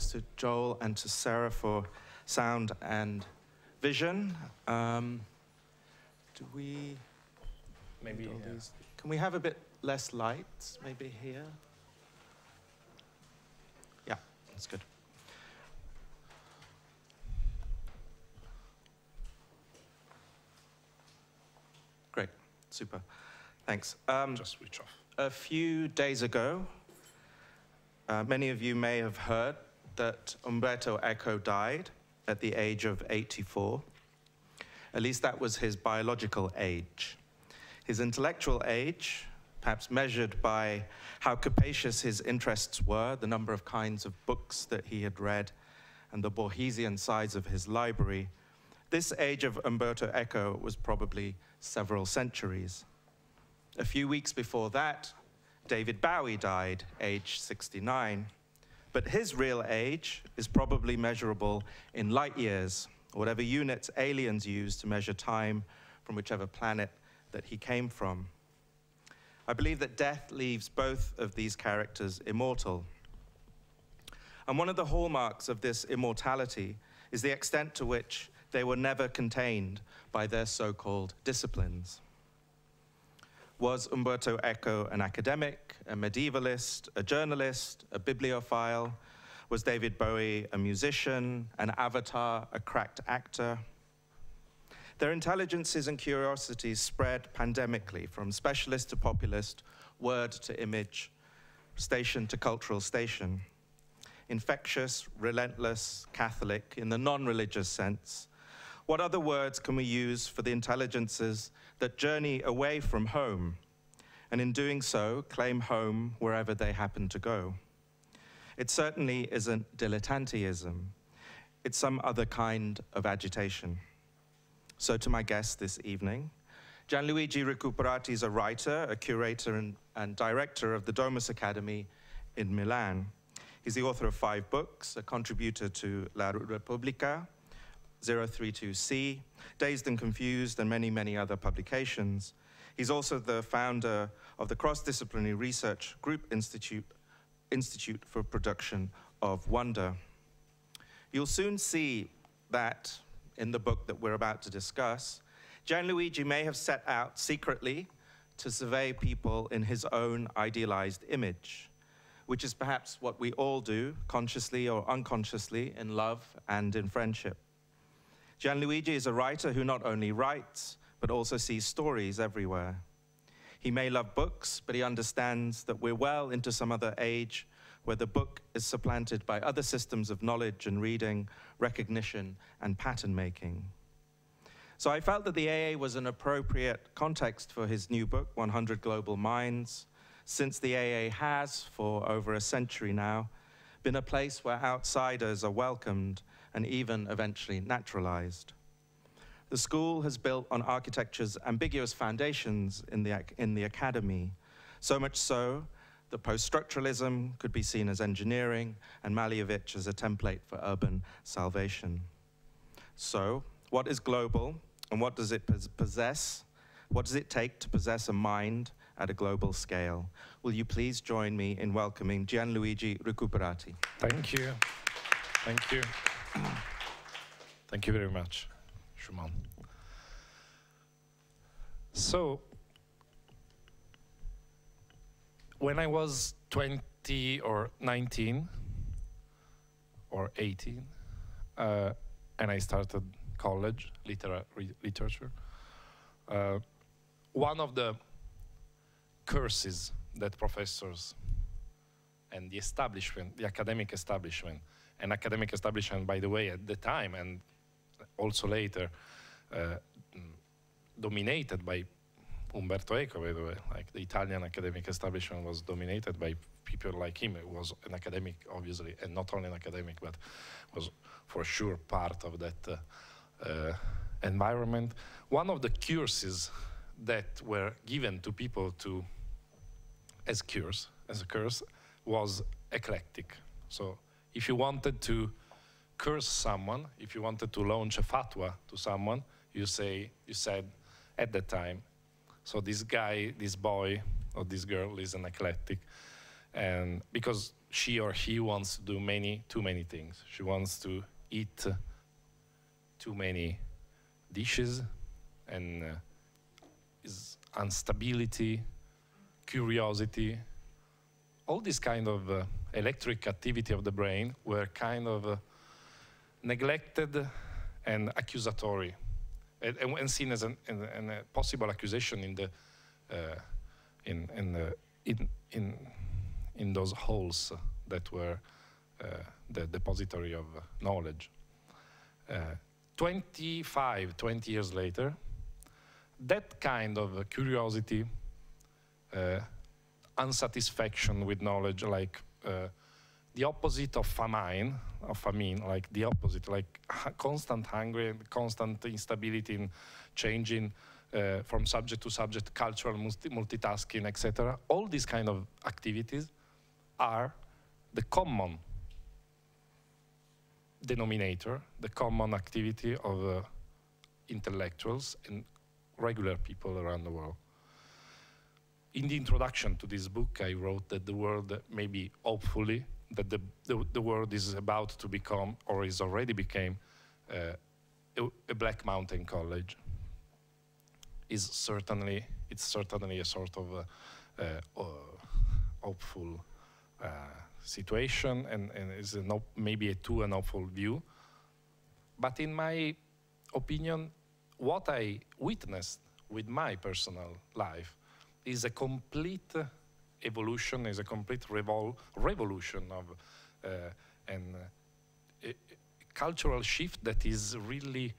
thanks to Joel and to Sarah for sound and vision. Um, do we maybe yeah. Can we have a bit less light, maybe here? Yeah, that's good. Great, super. Thanks. Um, Just switch off. A few days ago, uh, many of you may have heard that Umberto Eco died at the age of 84. At least that was his biological age. His intellectual age, perhaps measured by how capacious his interests were, the number of kinds of books that he had read, and the Borgesian size of his library, this age of Umberto Eco was probably several centuries. A few weeks before that, David Bowie died, age 69. But his real age is probably measurable in light years, whatever units aliens use to measure time from whichever planet that he came from. I believe that death leaves both of these characters immortal. And one of the hallmarks of this immortality is the extent to which they were never contained by their so called disciplines. Was Umberto Eco an academic, a medievalist, a journalist, a bibliophile? Was David Bowie a musician, an avatar, a cracked actor? Their intelligences and curiosities spread pandemically from specialist to populist, word to image, station to cultural station. Infectious, relentless, Catholic in the non religious sense. What other words can we use for the intelligences that journey away from home, and in doing so, claim home wherever they happen to go. It certainly isn't dilettanteism. It's some other kind of agitation. So to my guest this evening, Gianluigi Ricuperati is a writer, a curator, and, and director of the Domus Academy in Milan. He's the author of five books, a contributor to La Repubblica, 032C, Dazed and Confused, and many, many other publications. He's also the founder of the Cross-Disciplinary Research Group Institute, Institute for Production of Wonder. You'll soon see that in the book that we're about to discuss, Gianluigi may have set out secretly to survey people in his own idealized image, which is perhaps what we all do, consciously or unconsciously, in love and in friendship. Gianluigi is a writer who not only writes, but also sees stories everywhere. He may love books, but he understands that we're well into some other age where the book is supplanted by other systems of knowledge and reading, recognition, and pattern making. So I felt that the AA was an appropriate context for his new book, 100 Global Minds, since the AA has, for over a century now, been a place where outsiders are welcomed and even eventually naturalized. The school has built on architecture's ambiguous foundations in the, in the academy, so much so that post-structuralism could be seen as engineering and Malevich as a template for urban salvation. So, what is global and what does it possess? What does it take to possess a mind at a global scale? Will you please join me in welcoming Gianluigi Ricuperati? Thank you. Thank you. Thank you very much, So, when I was 20 or 19 or 18, uh, and I started college, liter literature, uh, one of the curses that professors and the establishment, the academic establishment, an academic establishment, by the way, at the time and also later, uh, dominated by Umberto Eco, by the way. Like the Italian academic establishment was dominated by people like him. It was an academic, obviously, and not only an academic, but was for sure part of that uh, uh, environment. One of the curses that were given to people to as cures, as a curse, was eclectic. So if you wanted to curse someone, if you wanted to launch a fatwa to someone, you say, you said at that time, so this guy, this boy or this girl is an eclectic, and because she or he wants to do many, too many things. She wants to eat too many dishes and uh, is instability, curiosity, all this kind of uh, electric activity of the brain were kind of uh, neglected and accusatory and, and seen as an, an, an, a possible accusation in the uh, in in, the, in in in those holes that were uh, the depository of knowledge. Uh, 25, 20 years later, that kind of curiosity, uh, unsatisfaction with knowledge, like uh, the opposite of famine, of famine, like the opposite, like constant hunger, and constant instability in changing uh, from subject to subject, cultural multi multitasking, etc. All these kind of activities are the common denominator, the common activity of uh, intellectuals and regular people around the world. In the introduction to this book, I wrote that the world, maybe hopefully, that the, the, the world is about to become, or is already became, uh, a, a, Black Mountain College. Is certainly, it's certainly a sort of uh, uh, hopeful uh, situation and, and is a no, maybe a too an hopeful view. But in my opinion, what I witnessed with my personal life is a complete evolution, is a complete revol revolution of uh, and uh, a, cultural shift that is really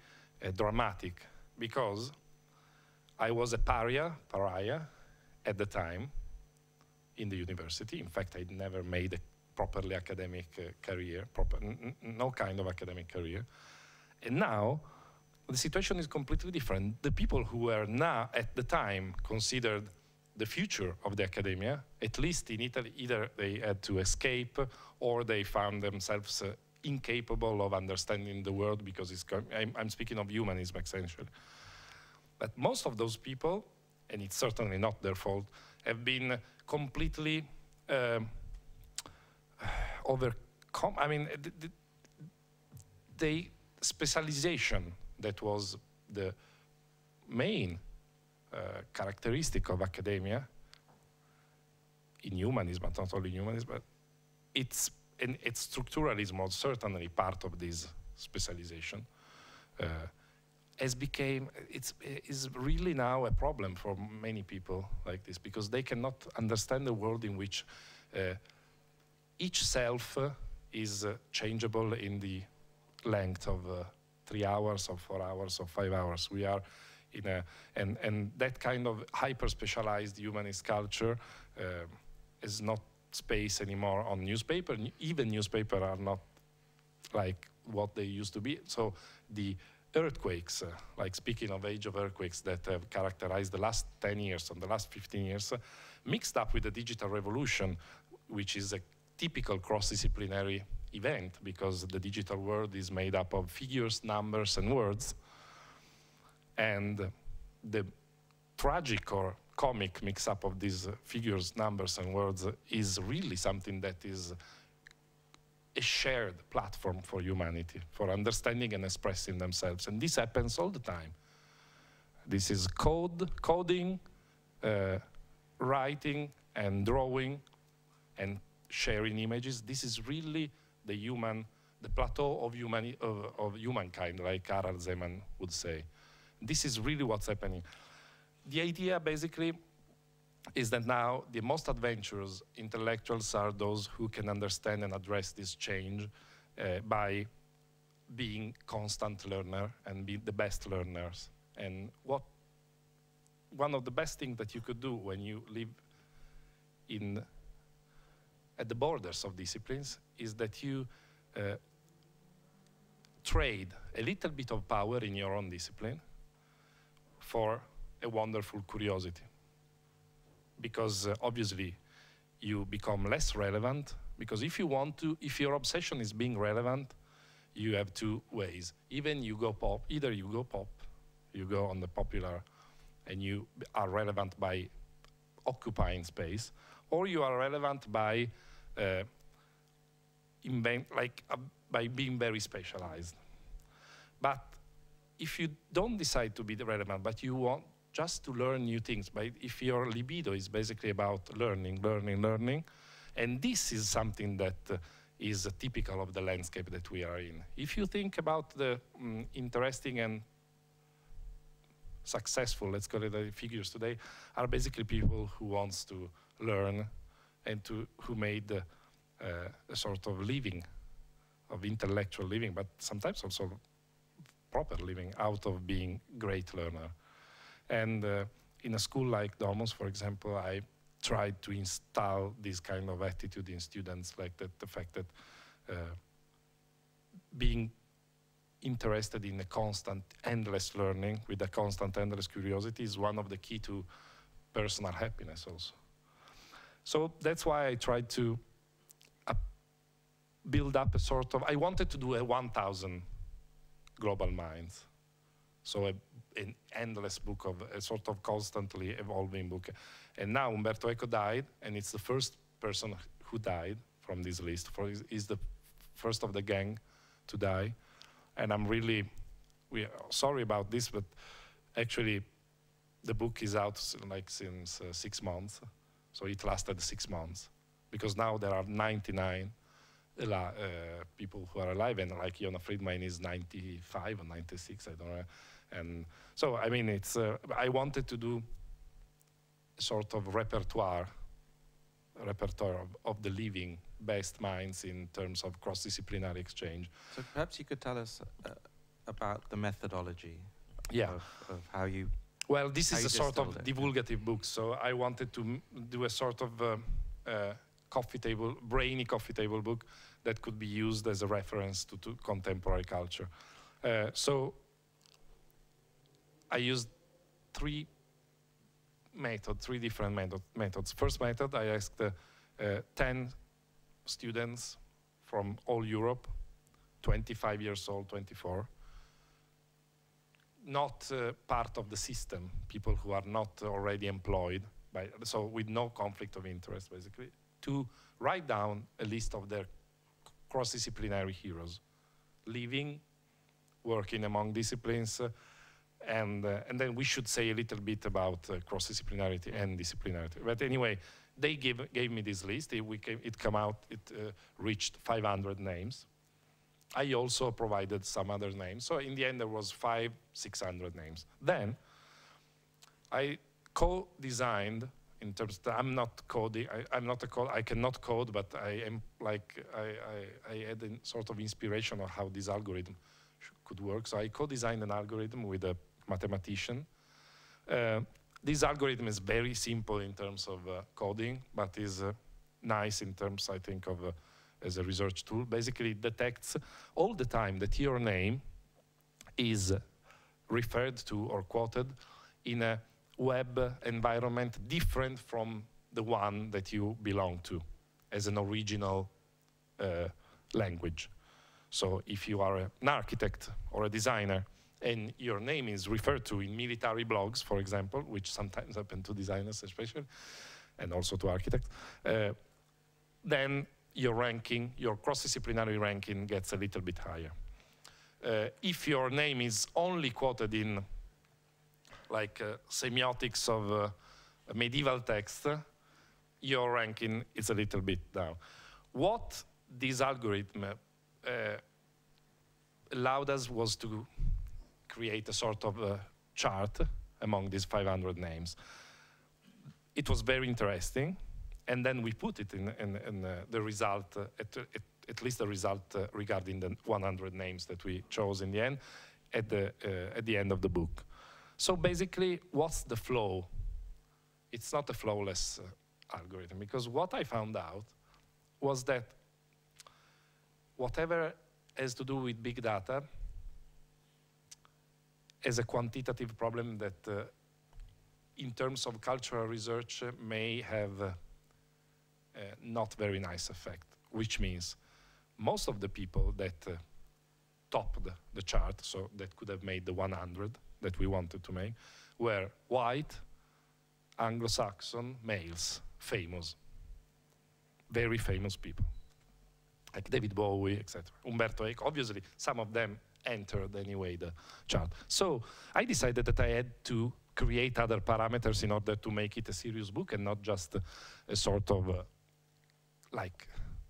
uh, dramatic because I was a pariah, pariah at the time in the university. In fact, I never made a properly academic uh, career, proper, no kind of academic career. And now, the situation is completely different. The people who were now, at the time, considered the future of the academia, at least in Italy, either they had to escape or they found themselves uh, incapable of understanding the world because it's, I'm, I'm speaking of humanism essentially. But most of those people, and it's certainly not their fault, have been completely um, overcome. I mean, the, the, the, specialization that was the main uh, characteristic of academia in humanism, but not only humanism, but it's, and its structuralism was certainly part of this specialization. Uh, has became it's is really now a problem for many people like this because they cannot understand the world in which uh, each self is changeable in the length of three hours or four hours or five hours. We are in a and and that kind of hyper specialized humanist culture uh, is not space anymore on newspaper. Even newspaper are not like what they used to be. So the earthquakes, uh, like speaking of age of earthquakes that have characterized the last 10 years and the last 15 years, uh, mixed up with the digital revolution, which is a typical cross-disciplinary event because the digital world is made up of figures, numbers, and words. And the tragic or comic mix-up of these figures, numbers, and words is really something that is a shared platform for humanity, for understanding and expressing themselves. And this happens all the time. This is code, coding, uh, writing, and drawing, and sharing images. This is really the human, the plateau of, human, of, of humankind, like Harald Szeemann would say. This is really what's happening. The idea, basically, is that now the most adventurous intellectuals are those who can understand and address this change uh, by being constant learner and be the best learners. And what one of the best things that you could do when you live in at the borders of disciplines is that you uh, trade a little bit of power in your own discipline for a wonderful curiosity because uh, obviously you become less relevant because if you want to, if your obsession is being relevant, you have two ways. Even you go pop, either you go pop, you go on the popular and you are relevant by occupying space, or you are relevant by uh, invent, like uh, by being very specialized. But if you don't decide to be the relevant, but you want just to learn new things, but if your libido is basically about learning, learning, learning, and this is something that uh, is typical of the landscape that we are in. If you think about the um, interesting and successful, let's call it uh, figures today, are basically people who wants to learn and to who made uh, a sort of living, of intellectual living, but sometimes also proper living out of being great learner. And uh, in a school like Domus, for example, I tried to install this kind of attitude in students, like that, the fact that uh, being interested in a constant, endless learning with a constant, endless curiosity is one of the key to personal happiness also. So that's why I tried to uh, build up a sort of, I wanted to do a 1,000 global minds. So a, an endless book of a sort of constantly evolving book. And now Umberto Eco died, and it's the first person who died from this list. For is the first of the gang to die, and I'm really we sorry about this, but actually the book is out like since uh, six months, so it lasted six months because now there are 99 uh, people who are alive, and like Yona Friedman is 95 or 96, I don't know. And so, I mean, it's, uh, I wanted to do a sort of repertoire, repertoire of, of, the living best minds in terms of cross-disciplinary exchange. So perhaps you could tell us uh, about the methodology yeah. of, of how you well, this is a sort of it. divulgative book, so I wanted to do a sort of uh, uh, coffee table, brainy coffee table book that could be used as a reference to, to contemporary culture. Uh, so I used three methods, three different method, methods. First method, I asked uh, uh, 10 students from all Europe, 25 years old, 24, not uh, part of the system, people who are not already employed, by, so with no conflict of interest, basically, to write down a list of their cross-disciplinary heroes, living, working among disciplines, uh, and, uh, and then we should say a little bit about uh, cross-disciplinarity and disciplinarity. But anyway, they gave, gave me this list. It, came, it come out, it uh, reached 500 names. I also provided some other names. So in the end, there was five, 600 names. Then I co-designed in terms that I'm not coding, I, am not a code, I cannot code, but I am like, I, I, I had a sort of inspiration of how this algorithm could work. So I co-designed an algorithm with a mathematician. Uh, this algorithm is very simple in terms of uh, coding, but is uh, nice in terms, I think, of uh, as a research tool. Basically, it detects all the time that your name is referred to or quoted in a web environment different from the one that you belong to as an original uh, language. So if you are an architect or a designer and your name is referred to in military blogs, for example, which sometimes happen to designers especially, and also to architects, uh, then your ranking, your cross-disciplinary ranking gets a little bit higher. Uh, if your name is only quoted in like semiotics of uh, medieval text, your ranking is a little bit down. What this algorithm uh, allowed us was to create a sort of a chart among these 500 names. It was very interesting, and then we put it in, in, in uh, the result, uh, at, at, at, least the result uh, regarding the 100 names that we chose in the end, at the, uh, at the end of the book. So basically, what's the flow? It's not a flawless uh, algorithm because what I found out was that whatever has to do with big data is a quantitative problem that uh, in terms of cultural research uh, may have uh, uh, not very nice effect, which means most of the people that uh, topped the chart, so that could have made the 100, that we wanted to make were white, Anglo-Saxon males, famous, very famous people. like David Bowie, etc. Umberto Eco. Obviously, some of them entered anyway the chart. So I decided that I had to create other parameters in order to make it a serious book and not just a, sort of uh, like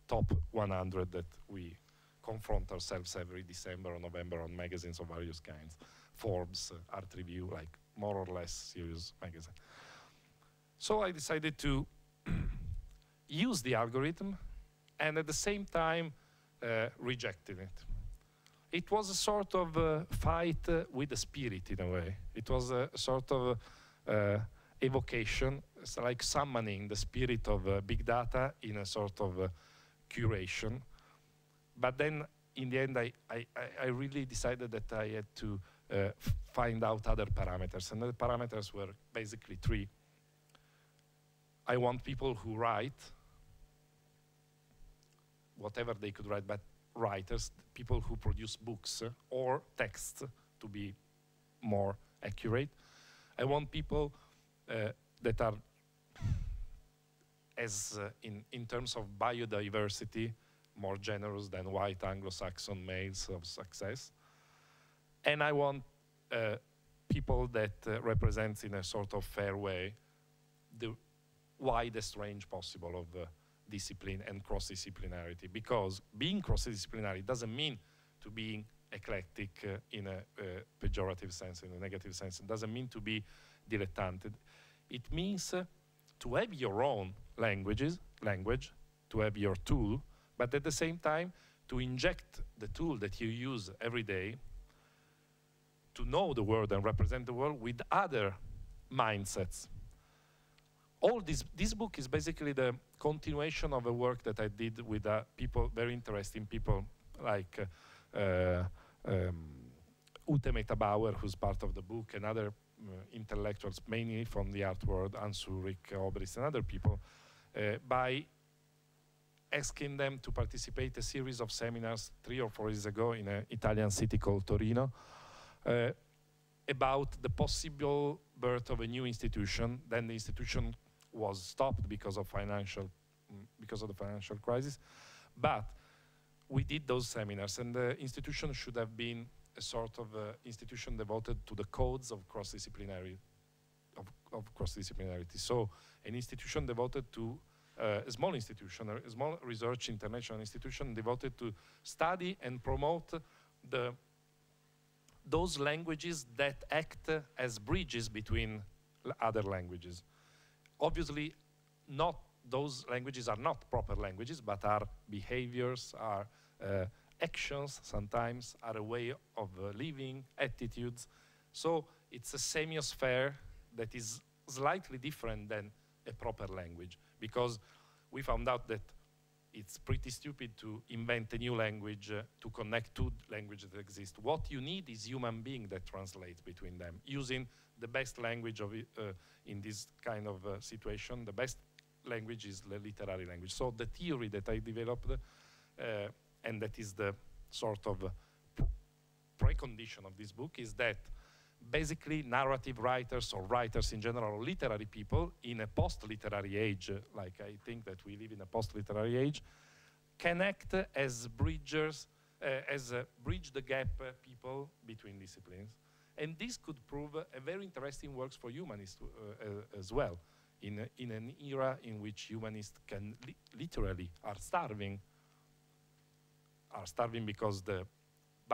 top 100 that we confront ourselves every December or November on magazines of various kinds. Forbes, uh, Art Review, like more or less serious magazine. So I decided to use the algorithm and at the same time uh, rejected it. It was a sort of uh, fight uh, with the spirit in a way. It was a sort of uh, evocation, it's like summoning the spirit of uh, big data in a sort of curation. But then in the end, I, I, I really decided that I had to find out other parameters. And the parameters were basically three. I want people who write whatever they could write, but writers, people who produce books uh, or texts to be more accurate. I want people uh, that are, as uh, in, in terms of biodiversity, more generous than white Anglo-Saxon males of success. And I want uh, people that uh, represent in a sort of fair way the widest range possible of discipline and cross-disciplinarity because being cross-disciplinary doesn't mean to being eclectic uh, in a uh, pejorative sense, in a negative sense. It doesn't mean to be dilettante. It means uh, to have your own languages, language, to have your tool, but at the same time to inject the tool that you use every day to know the world and represent the world with other mindsets. All this, this book is basically the continuation of a work that I did with uh, people, very interesting people like uh, uh, um, Ute Meta Bauer, who's part of the book, and other uh, intellectuals, mainly from the art world, Hans Ulrich, Obrist, and other people, uh, by asking them to participate a series of seminars three or four years ago in an Italian city called Torino uh, about the possible birth of a new institution. Then the institution was stopped because of financial mm, because of the financial crisis. But we did those seminars, and the institution should have been a sort of uh, institution devoted to the codes of cross-disciplinary of, of cross-disciplinarity. So an institution devoted to uh, a small institution, a small research international institution devoted to study and promote the those languages that act as bridges between other languages obviously not those languages are not proper languages, but are behaviors, are uh, actions sometimes, are a way of uh, living, attitudes. So it's a semiosphere that is slightly different than a proper language because we found out that it's pretty stupid to invent a new language uh, to connect two languages that exist. What you need is human being that translates between them using the best language of uh, in this kind of uh, situation. The best language is the literary language. So the theory that I developed, uh, and that is the sort of precondition of this book, is that basically narrative writers or writers in general, or literary people in a post-literary age, uh, like I think that we live in a post-literary age, can act as bridgers, uh, as uh, bridge the gap people between disciplines. And this could prove a very interesting works for humanists uh, uh, as well, in, in an era in which humanists can li literally are starving, are starving because the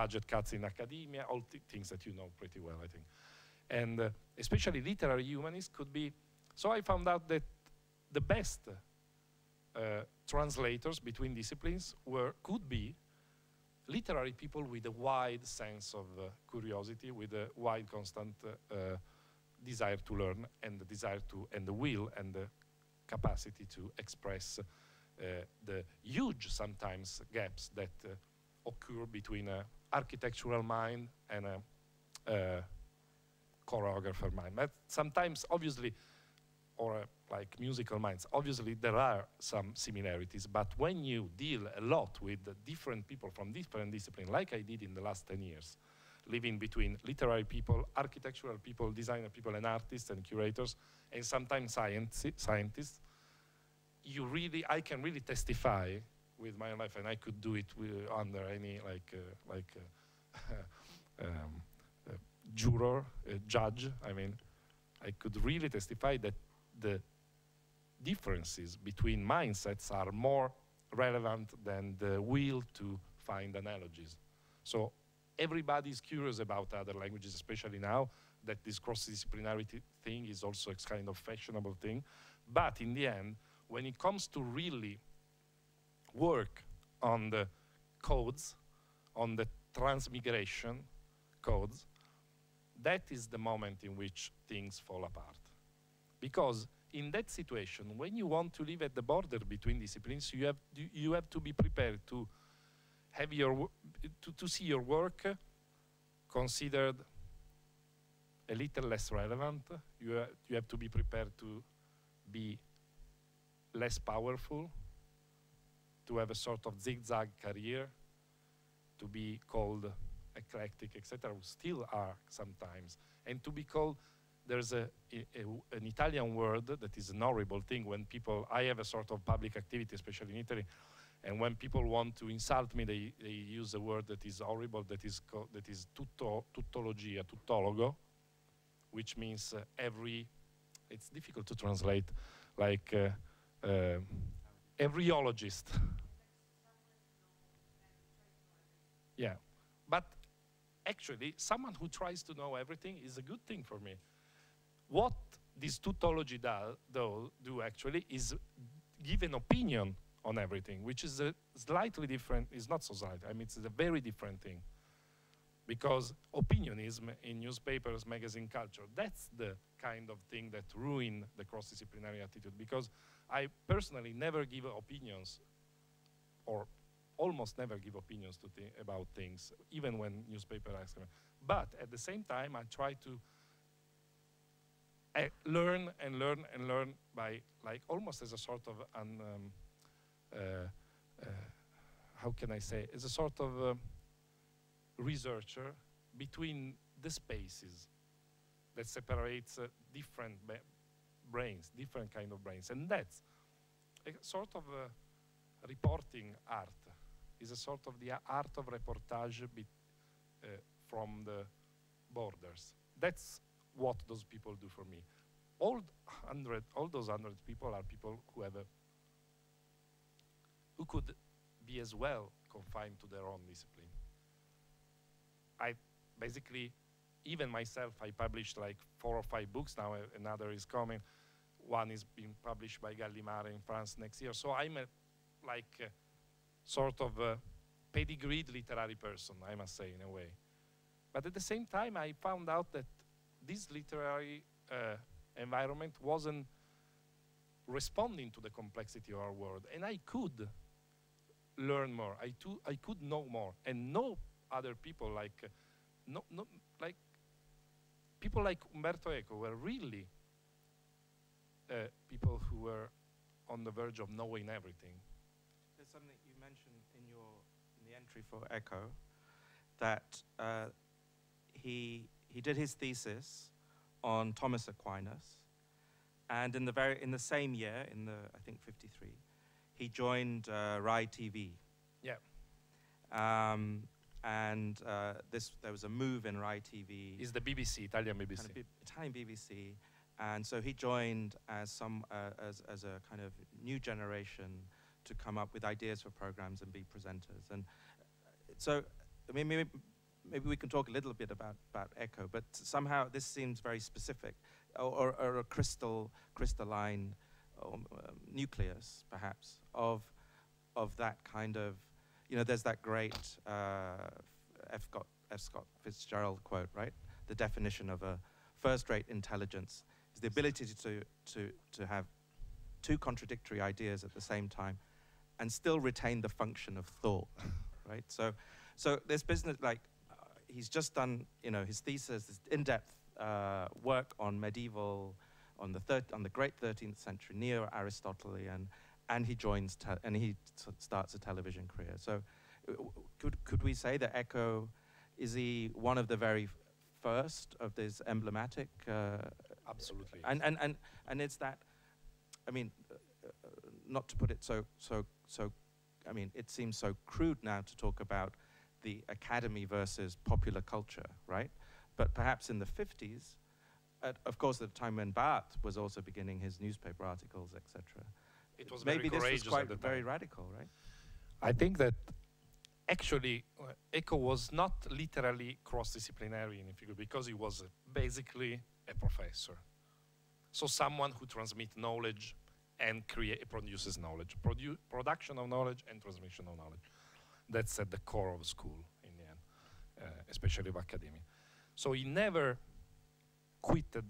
budget cuts in academia, all things that you know pretty well, I think. And uh, especially literary humanists could be, so I found out that the best uh, translators between disciplines were, could be literary people with a wide sense of uh, curiosity, with a wide constant uh, uh, desire to learn and the desire to, and the will and the capacity to express uh, the huge sometimes gaps that occur between an architectural mind and a, a choreographer mind. But sometimes, obviously, or uh, like musical minds. Obviously, there are some similarities, but when you deal a lot with different people from different disciplines, like I did in the last 10 years, living between literary people, architectural people, designer people, and artists and curators, and sometimes scientists, you really, I can really testify with my life, and I could do it with, under any like uh, like uh, um, juror, judge. I mean, I could really testify that the differences between mindsets are more relevant than the will to find analogies. So everybody is curious about other languages, especially now that this cross-disciplinarity thing is also a kind of fashionable thing. But in the end, when it comes to really work on the codes, on the transmigration codes, that is the moment in which things fall apart. Because in that situation, when you want to live at the border between disciplines, you have, you have to be prepared to have your, to, to see your work considered a little less relevant. You, you have to be prepared to be less powerful, to have a sort of zigzag career, to be called eclectic, etc., still are sometimes, and to be called there's a, a, an Italian word that is an horrible thing when people, I have a sort of public activity, especially in Italy, and when people want to insult me, they, they use a word that is horrible, that is, that is tutto, tuttologia, tuttologo, which means uh, every, it's difficult to translate, like uh, uh, everyologist. yeah, but actually, someone who tries to know everything is a good thing for me. What this tautology do, do, do actually is give an opinion on everything, which is a slightly different, is not so I mean, it's a very different thing. Because opinionism in newspapers, magazine culture, that's the kind of thing that ruin the cross-disciplinary attitude. Because I personally never give opinions, or almost never give opinions to th about things, even when newspaper ask me. But at the same time, I try to I learn and learn and learn by like almost as a sort of an um, uh, uh, how can I say as a sort of uh, researcher between the spaces that separates uh, different brains, different kind of brains, and that's a sort of a reporting art. Is a sort of the art of reportage uh, from the borders. That's what those people do for me. All hundred, all those hundred people are people who have a, who could be as well confined to their own discipline. I basically, even myself, I published like four or five books now. Another is coming. One is being published by Gallimard in France next year. So I'm a, like a sort of a pedigreed literary person, I must say, in a way. But at the same time, I found out that this literary uh, environment wasn't responding to the complexity of our world. And I could learn more. I, too, I could know more and know other people like, uh, no, no, like people like Umberto Eco were really uh, people who were on the verge of knowing everything. There's something you mentioned in your in the entry for Eco that uh, he he did his thesis on Thomas Aquinas, and in the very in the same year, in the I think 53, he joined uh, Rai TV. Yeah. Um, and uh, this there was a move in Rai TV. Is the BBC Italian BBC? Kind of Italian BBC, and so he joined as some uh, as as a kind of new generation to come up with ideas for programs and be presenters. And uh, so, I mean, maybe, maybe we can talk a little bit about, about Eco, but somehow this seems very specific, or, or a crystal, crystalline um, um, nucleus, perhaps, of, of that kind of, you know, there's that great uh, F. Scott, F. Scott Fitzgerald quote, right? The definition of a first-rate intelligence is the ability to, to, to have two contradictory ideas at the same time and still retain the function of thought, right? So, so this business, like, he's just done, you know, his thesis, this in-depth uh, work on medieval, on the third, on the great 13th century neo-Aristotelian, and he joins, and he starts a television career. So, uh, could could we say that Eco is he one of the very first of these emblematic? Uh, Absolutely. And and and and it's that, I mean, uh, uh not to put it so so so I mean, it seems so crude now to talk about the academy versus popular culture, right? But perhaps in the 50s, at, of course, at the time when Barthes was also beginning his newspaper articles, etc. It was Maybe very this was quite very radical, right? I think that actually uh, Eco was not literally cross-disciplinary in a figure because he was uh, basically a professor. So someone who transmits knowledge and create produces knowledge, Produ- production of knowledge and transmission of knowledge. That's at the core of school in the end, uh, especially of academia. So he never quitted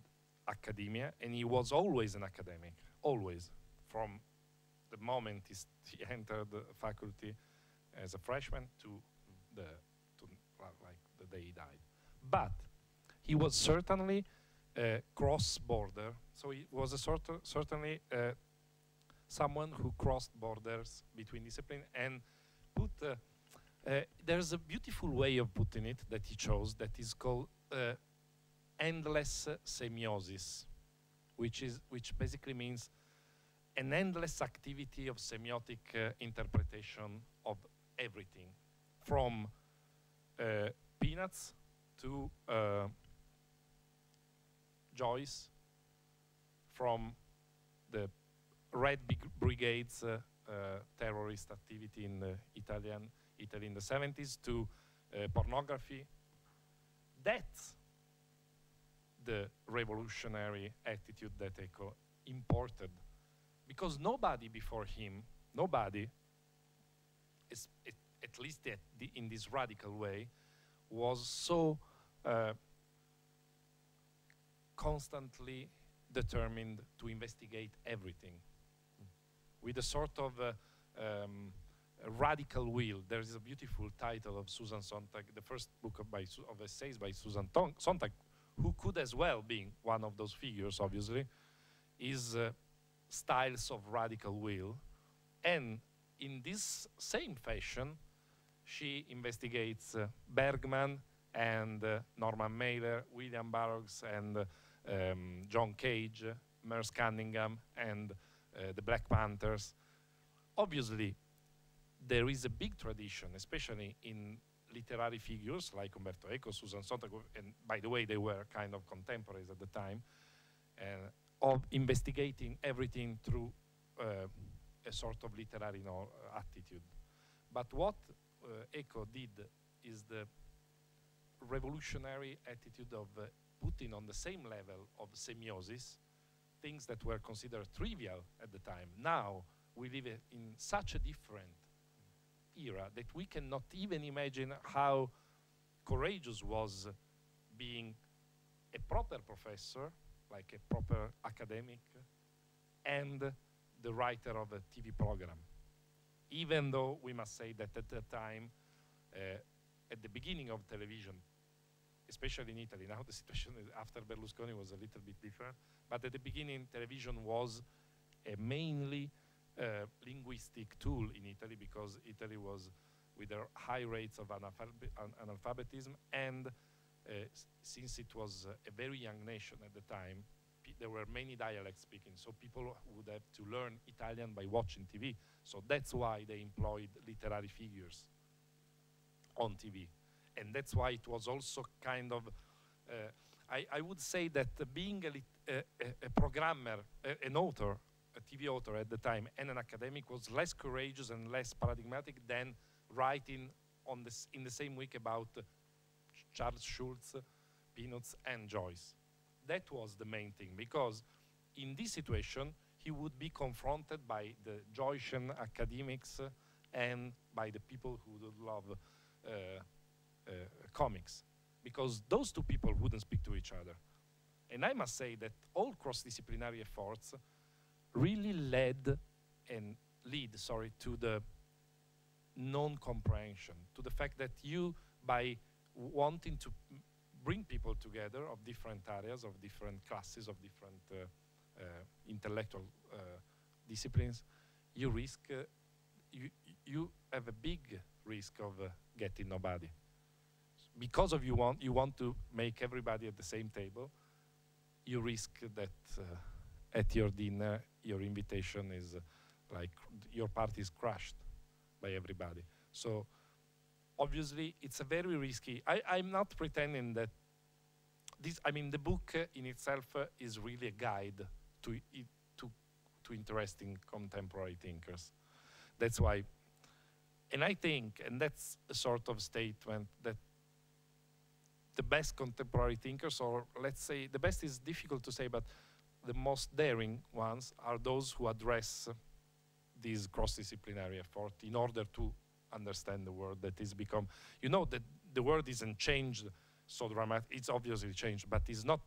academia, and he was always an academic, always, from the moment he, entered the faculty as a freshman to the to like the day he died. But he was certainly uh, cross-border, so he was a sort of, certainly uh, someone who crossed borders between discipline and put. Uh, uh, there's a beautiful way of putting it that he chose that is called uh, endless semiosis, which is which basically means an endless activity of semiotic uh, interpretation of everything, from uh, peanuts to uh, Joyce, from the Red Brigade's uh, uh, terrorist activity in the Italian Italy in the 70s to uh, pornography. That's the revolutionary attitude that Eco imported because nobody before him, nobody, is, at, at least at the, in this radical way, was so uh, constantly determined to investigate everything with a sort of uh, um, a radical will. There is a beautiful title of Susan Sontag, the first book of, by, of essays by Susan Sontag, who could as well be one of those figures, obviously, is uh, styles of radical will. And in this same fashion, she investigates uh, Bergman and uh, Norman Mailer, William Burroughs and um, John Cage, Merce Cunningham and uh, the Black Panthers. Obviously, there is a big tradition, especially in literary figures like Umberto Eco, Susan Sontag, and by the way, they were kind of contemporaries at the time, uh, of investigating everything through uh, a sort of literary no, attitude. But what uh, Eco did is the revolutionary attitude of uh, putting on the same level of semiosis things that were considered trivial at the time. Now we live in such a different era that we cannot even imagine how courageous was being a proper professor, like a proper academic, and the writer of a TV program. Even though we must say that at the time, uh, at the beginning of television, especially in Italy, now the situation after Berlusconi was a little bit different, but at the beginning, television was a mainly uh, linguistic tool in Italy because Italy was with their high rates of analphabe- an- analphabetism and since it was uh, a very young nation at the time, there were many dialects speaking, so people would have to learn Italian by watching TV. So that's why they employed literary figures on TV. And that's why it was also kind of, uh, I, I would say that uh, being a, a, a, programmer, a- an author, a TV author at the time, and an academic was less courageous and less paradigmatic than writing on this, in the same week about uh, Charles Schulz, Peanuts, and Joyce. That was the main thing because in this situation he would be confronted by the Joycean academics and by the people who love uh, uh, comics because those two people wouldn't speak to each other. And I must say that all cross-disciplinary efforts really led and lead, sorry, to the non-comprehension, to the fact that you, by wanting to bring people together of different areas, of different classes, of different uh, uh, intellectual uh, disciplines, you risk, uh, you, you have a big risk of uh, getting nobody. Because of you want, you want to make everybody at the same table, you risk that at your dinner, your invitation is like your party is crushed by everybody. So obviously it's a very risky. I, I'm not pretending that this. I mean, the book in itself is really a guide to to to interesting contemporary thinkers. That's why, and I think, and that's a sort of statement that the best contemporary thinkers, or let's say the best is difficult to say, but the most daring ones are those who address this cross-disciplinary effort in order to understand the world that is become. You know that the world isn't changed so dramatic. It's obviously changed, but it's not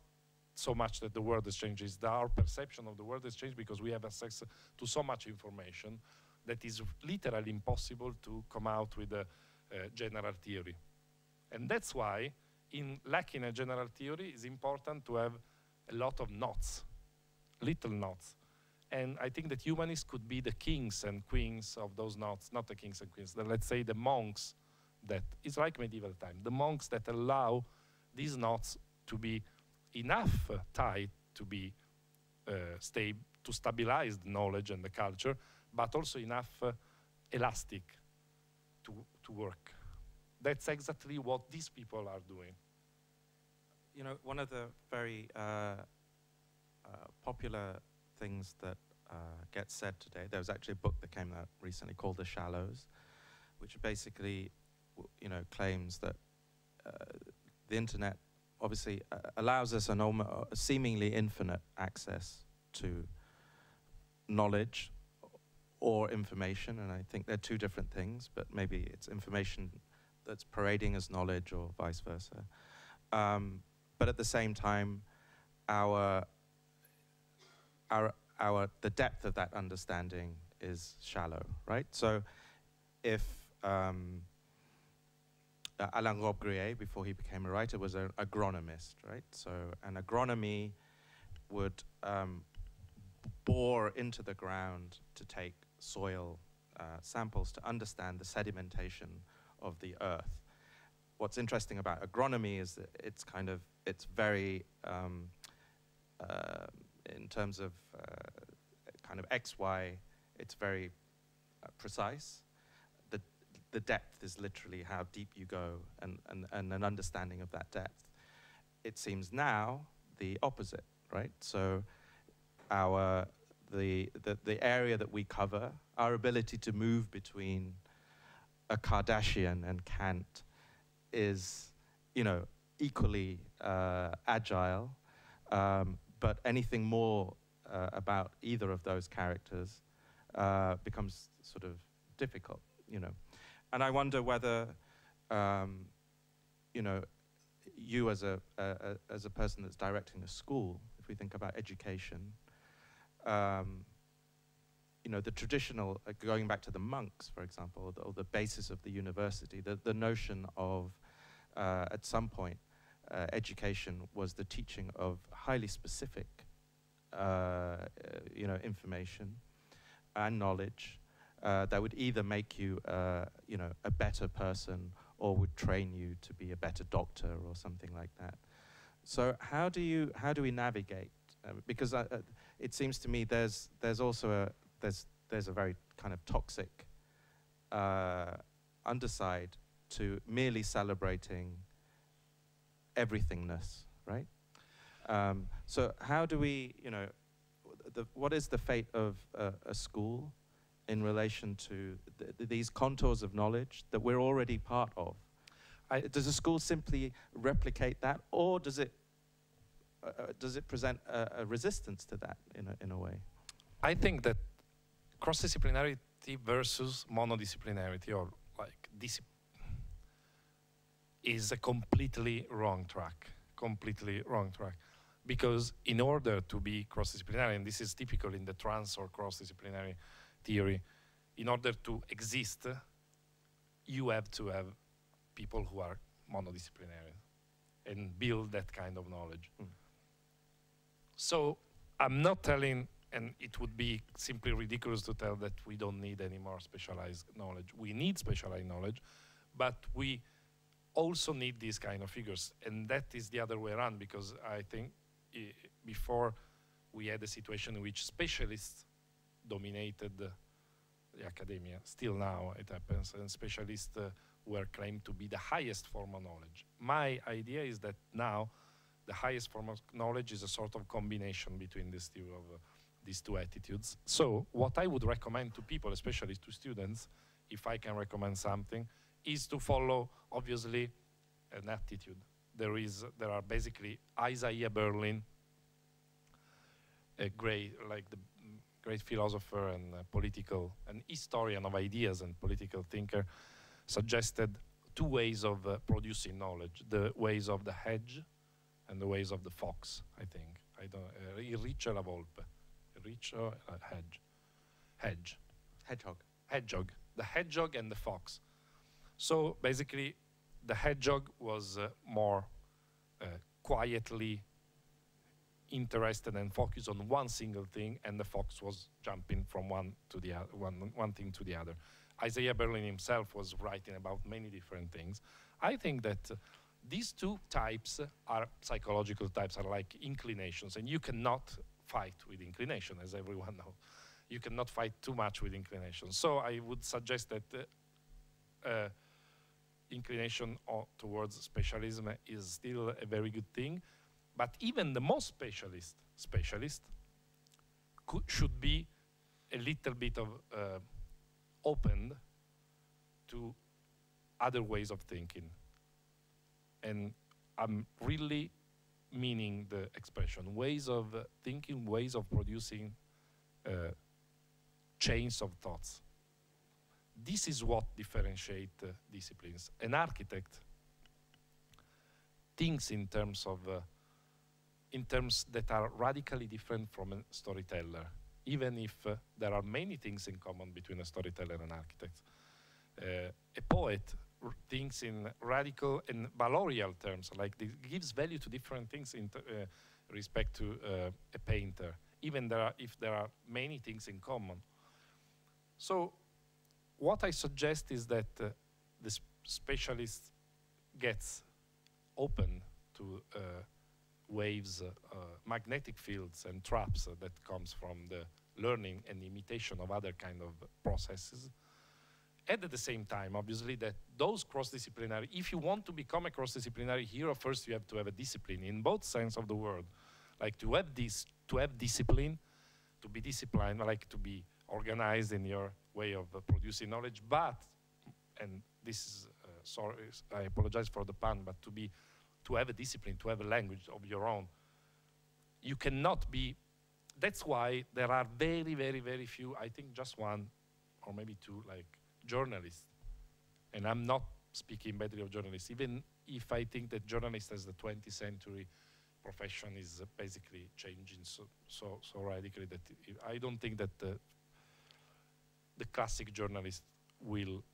so much that the world has changed. It's our perception of the world has changed because we have access to so much information that is literally impossible to come out with a, a general theory. And that's why, in lacking a general theory, it's important to have a lot of knots, little knots. And I think that humanists could be the kings and queens of those knots, not the kings and queens, the, let's say the monks that, it's like medieval time, the monks that allow these knots to be enough tight to be uh, to stabilize the knowledge and the culture, but also enough uh, elastic to, to work. That's exactly what these people are doing. You know, one of the very uh, uh, popular things that uh, gets said today, there was actually a book that came out recently called The Shallows, which basically, you know, claims that uh, the internet obviously uh, allows us an almo- a seemingly infinite access to knowledge or information, and I think they're two different things, but maybe it's information that's parading as knowledge or vice versa. Um, but at the same time, our, our, our, the depth of that understanding is shallow, right? So if um, uh, Alain Robbe-Grillet, before he became a writer, was an agronomist, right? So an agronomy would um, bore into the ground to take soil uh, samples to understand the sedimentation of the earth. What's interesting about agronomy is that it's kind of it's very um, uh, in terms of uh, kind of X Y, it's very uh, precise. The the depth is literally how deep you go and, and, and an understanding of that depth. It seems now the opposite, right? So our the, the the area that we cover, our ability to move between a Kardashian and Kant is, you know, equally uh, agile, um, but anything more uh, about either of those characters uh, becomes sort of difficult, you know. And I wonder whether, um, you know, you as a, a, as a person that's directing a school, if we think about education, um, you know, the traditional, uh, going back to the monks, for example, or the, or the basis of the university, the, the notion of, uh, at some point, uh, education was the teaching of highly specific, uh, uh, you know, information and knowledge uh, that would either make you, uh, you know, a better person or would train you to be a better doctor or something like that. So how do you, how do we navigate? Uh, because uh, it seems to me there's, there's also a, there's, there's a very kind of toxic underside to merely celebrating everythingness, right? Um, so how do we, you know, the, what is the fate of a school in relation to th- these contours of knowledge that we're already part of? I- does a school simply replicate that, or does it uh, uh, does it present a, a resistance to that in a, in a way? I think that cross-disciplinarity versus monodisciplinarity or like discipline is a completely wrong track completely wrong track because in order to be cross-disciplinary and this is typical in the trans or cross-disciplinary theory in order to exist you have to have people who are monodisciplinary and build that kind of knowledge Mm. so i'm not telling and it would be simply ridiculous to tell that we don't need any more specialized knowledge. We need specialized knowledge, but we also need these kind of figures, and that is the other way around because I think i- before we had a situation in which specialists dominated the academia. Still now it happens, and specialists uh, were claimed to be the highest form of knowledge. My idea is that now the highest form of knowledge is a sort of combination between these two, of, uh, these two attitudes. So what I would recommend to people, especially to students, if I can recommend something, is to follow, obviously, an attitude. There, is, there are basically Isaiah Berlin, a great, like the great philosopher and political, and historian of ideas and political thinker, suggested two ways of uh, producing knowledge, the ways of the hedge and the ways of the fox, I think. I don't, uh, riccio la volpe. Riccio, uh, hedge. Hedge. Hedgehog. Hedgehog. The hedgehog and the fox. So basically, the hedgehog was uh, more uh, quietly interested and focused on one single thing, and the fox was jumping from one to the one, one thing to the other. Isaiah Berlin himself was writing about many different things. I think that uh, these two types are psychological types, are like inclinations, and you cannot fight with inclination, as everyone knows. You cannot fight too much with inclination. So I would suggest that uh, uh, inclination towards specialism is still a very good thing, but even the most specialist specialist could, should be a little bit of uh, opened to other ways of thinking. And I'm really meaning the expression ways of thinking, ways of producing uh, chains of thoughts. This is what differentiates uh, disciplines. An architect thinks in terms of uh, in terms that are radically different from a storyteller even if uh, there are many things in common between a storyteller and an architect. Uh, a poet thinks in radical and valorial terms, like it gives value to different things in uh, respect to uh, a painter, even there are, if there are many things in common. So what I suggest is that uh, the specialist gets open to uh, waves, uh, magnetic fields and traps that comes from the learning and imitation of other kind of processes. And at the same time, obviously, that those cross-disciplinary, if you want to become a cross-disciplinary hero, first you have to have a discipline in both sense of the word. Like to have this, to have discipline, to be disciplined, like to be organized in your way of uh, producing knowledge, but, and this is, uh, sorry, I apologize for the pun, but to be, to have a discipline, to have a language of your own, you cannot be that's why there are very, very, very few, I think just one or maybe two, like journalists. And I'm not speaking badly of journalists, even if I think that journalists as the 20th century profession is basically changing so, so, so radically that I don't think that the, the classic journalist will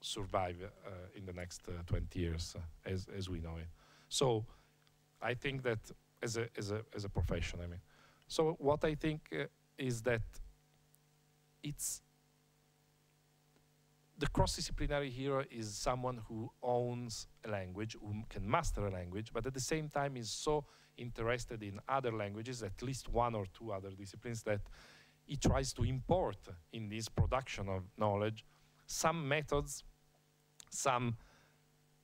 survive uh, in the next uh, 20 years uh, as, as we know it. So I think that as a, as a, as a profession, I mean, so what I think uh, is that it's the cross-disciplinary hero is someone who owns a language, who can master a language, but at the same time is so interested in other languages, at least one or two other disciplines, that he tries to import in this production of knowledge some methods, some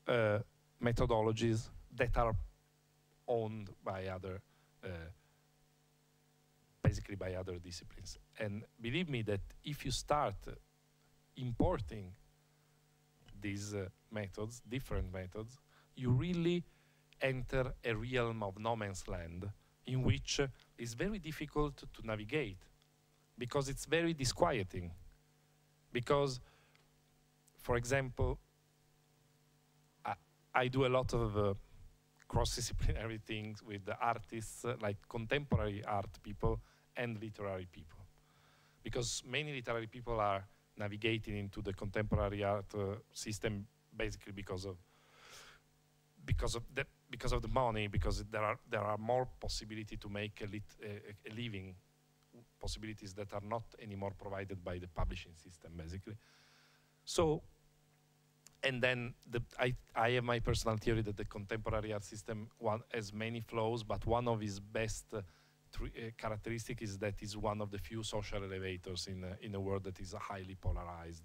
uh, methodologies that are owned by other uh, basically by other disciplines. And believe me that if you start importing these uh, methods, different methods, you really enter a realm of no man's land in which uh, it's very difficult to navigate because it's very disquieting. Because, for example, I, I do a lot of uh, cross-disciplinary things with the artists, uh, like contemporary art people and literary people. Because many literary people are navigating into the contemporary art uh, system basically because of because of the because of the money because there are there are more possibility to make a, lit, a, a living possibilities that are not anymore provided by the publishing system basically so and then the, I, I have my personal theory that the contemporary art system one, has many flaws, but one of its best uh, uh, characteristic is that it's one of the few social elevators in uh, in a world that is highly polarized.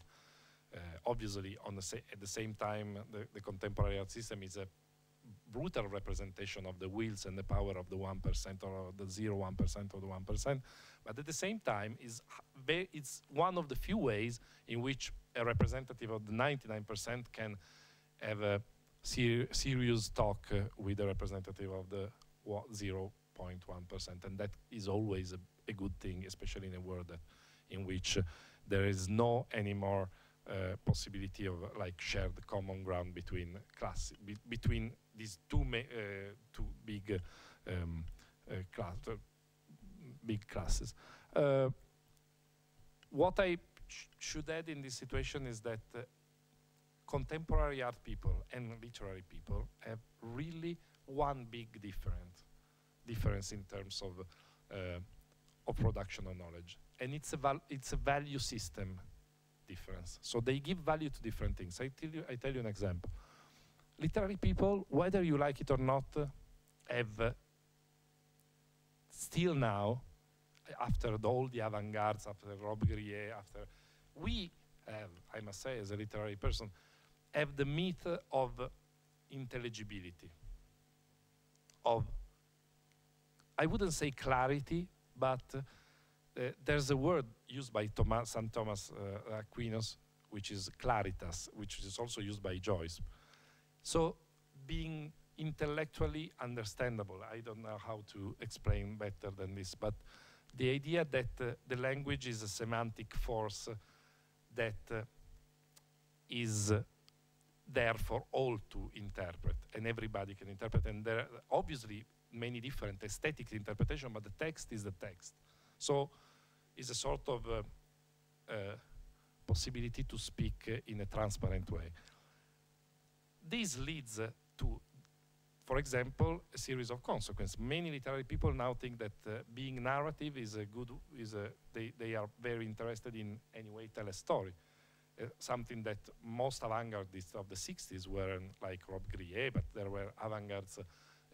Uh, obviously, on the at the same time, the, the contemporary art system is a brutal representation of the wills and the power of the one percent or the zero one percent or the one percent. But at the same time, is it's one of the few ways in which a representative of the 99% can have a ser- serious talk uh, with a representative of the 0.1%, and that is always a, a good thing, especially in a world that, in which uh, there is no anymore uh, possibility of like shared common ground between class be- between these two uh, two big um, uh, class uh, big classes. Uh, what I sh- should add in this situation is that contemporary art people and literary people have really one big different difference in terms of uh, of production of knowledge, and it's a it's a value system difference. So they give value to different things. I tell you I tell you an example. Literary people, whether you like it or not, have uh, still now, after all the avant-gardes, after Robbe-Grillet, after we have, I must say, as a literary person, have the myth of intelligibility, of, I wouldn't say clarity, but uh, there's a word used by Thomas, St. Thomas uh, Aquinas, which is claritas, which is also used by Joyce. So being intellectually understandable, I don't know how to explain better than this, but the idea that uh, the language is a semantic force uh, that uh, is there for all to interpret, and everybody can interpret. And there are obviously many different aesthetic interpretation, but the text is the text. So it's a sort of uh, uh, possibility to speak in a transparent way. This leads to, for example, a series of consequences. Many literary people now think that uh, being narrative is a good, is a, they, they are very interested in anyway tell a story. Uh, something that most avant-gardists of the 60s were like Robbe-Grillet, but there were avant-gardes uh,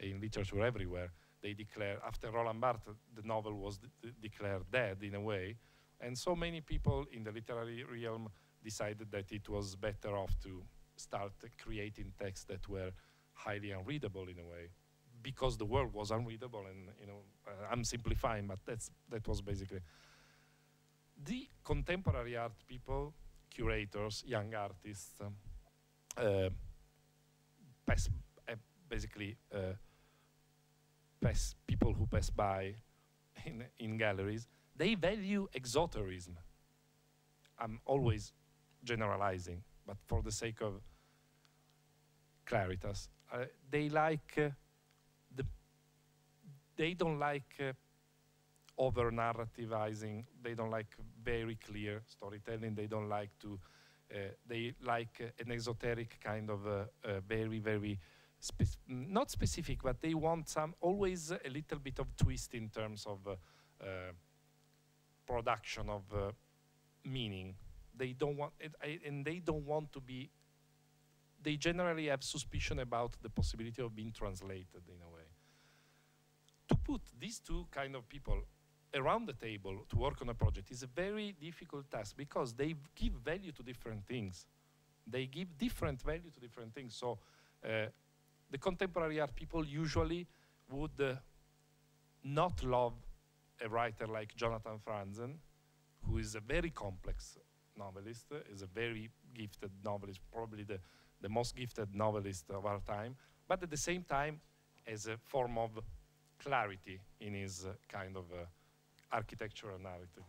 in literature everywhere. They declare, after Roland Barthes, the novel was de- declared dead in a way. And so many people in the literary realm decided that it was better off to start creating texts that were highly unreadable in a way because the world was unreadable and you know uh, i'm simplifying but that's that was basically the contemporary art people curators young artists um, uh, uh, basically uh, pass people who pass by in, in galleries they value exoterism. I'm always generalizing but for the sake of claritas uh, they like uh, the they don't like uh, over narrativizing they don't like very clear storytelling they don't like to uh, they like an exoteric kind of uh, very very not specific but they want some always a little bit of twist in terms of uh, uh, production of uh, meaning. They don't want it, and they don't want to be they generally have suspicion about the possibility of being translated in a way. To put these two kind of people around the table to work on a project is a very difficult task because they give value to different things. They give different value to different things. So uh, the contemporary art people usually would uh, not love a writer like jonathan franzen who is a very complex novelist, is a very gifted novelist, probably the, the most gifted novelist of our time, but at the same time as a form of clarity in his uh, kind of uh, architectural narrative.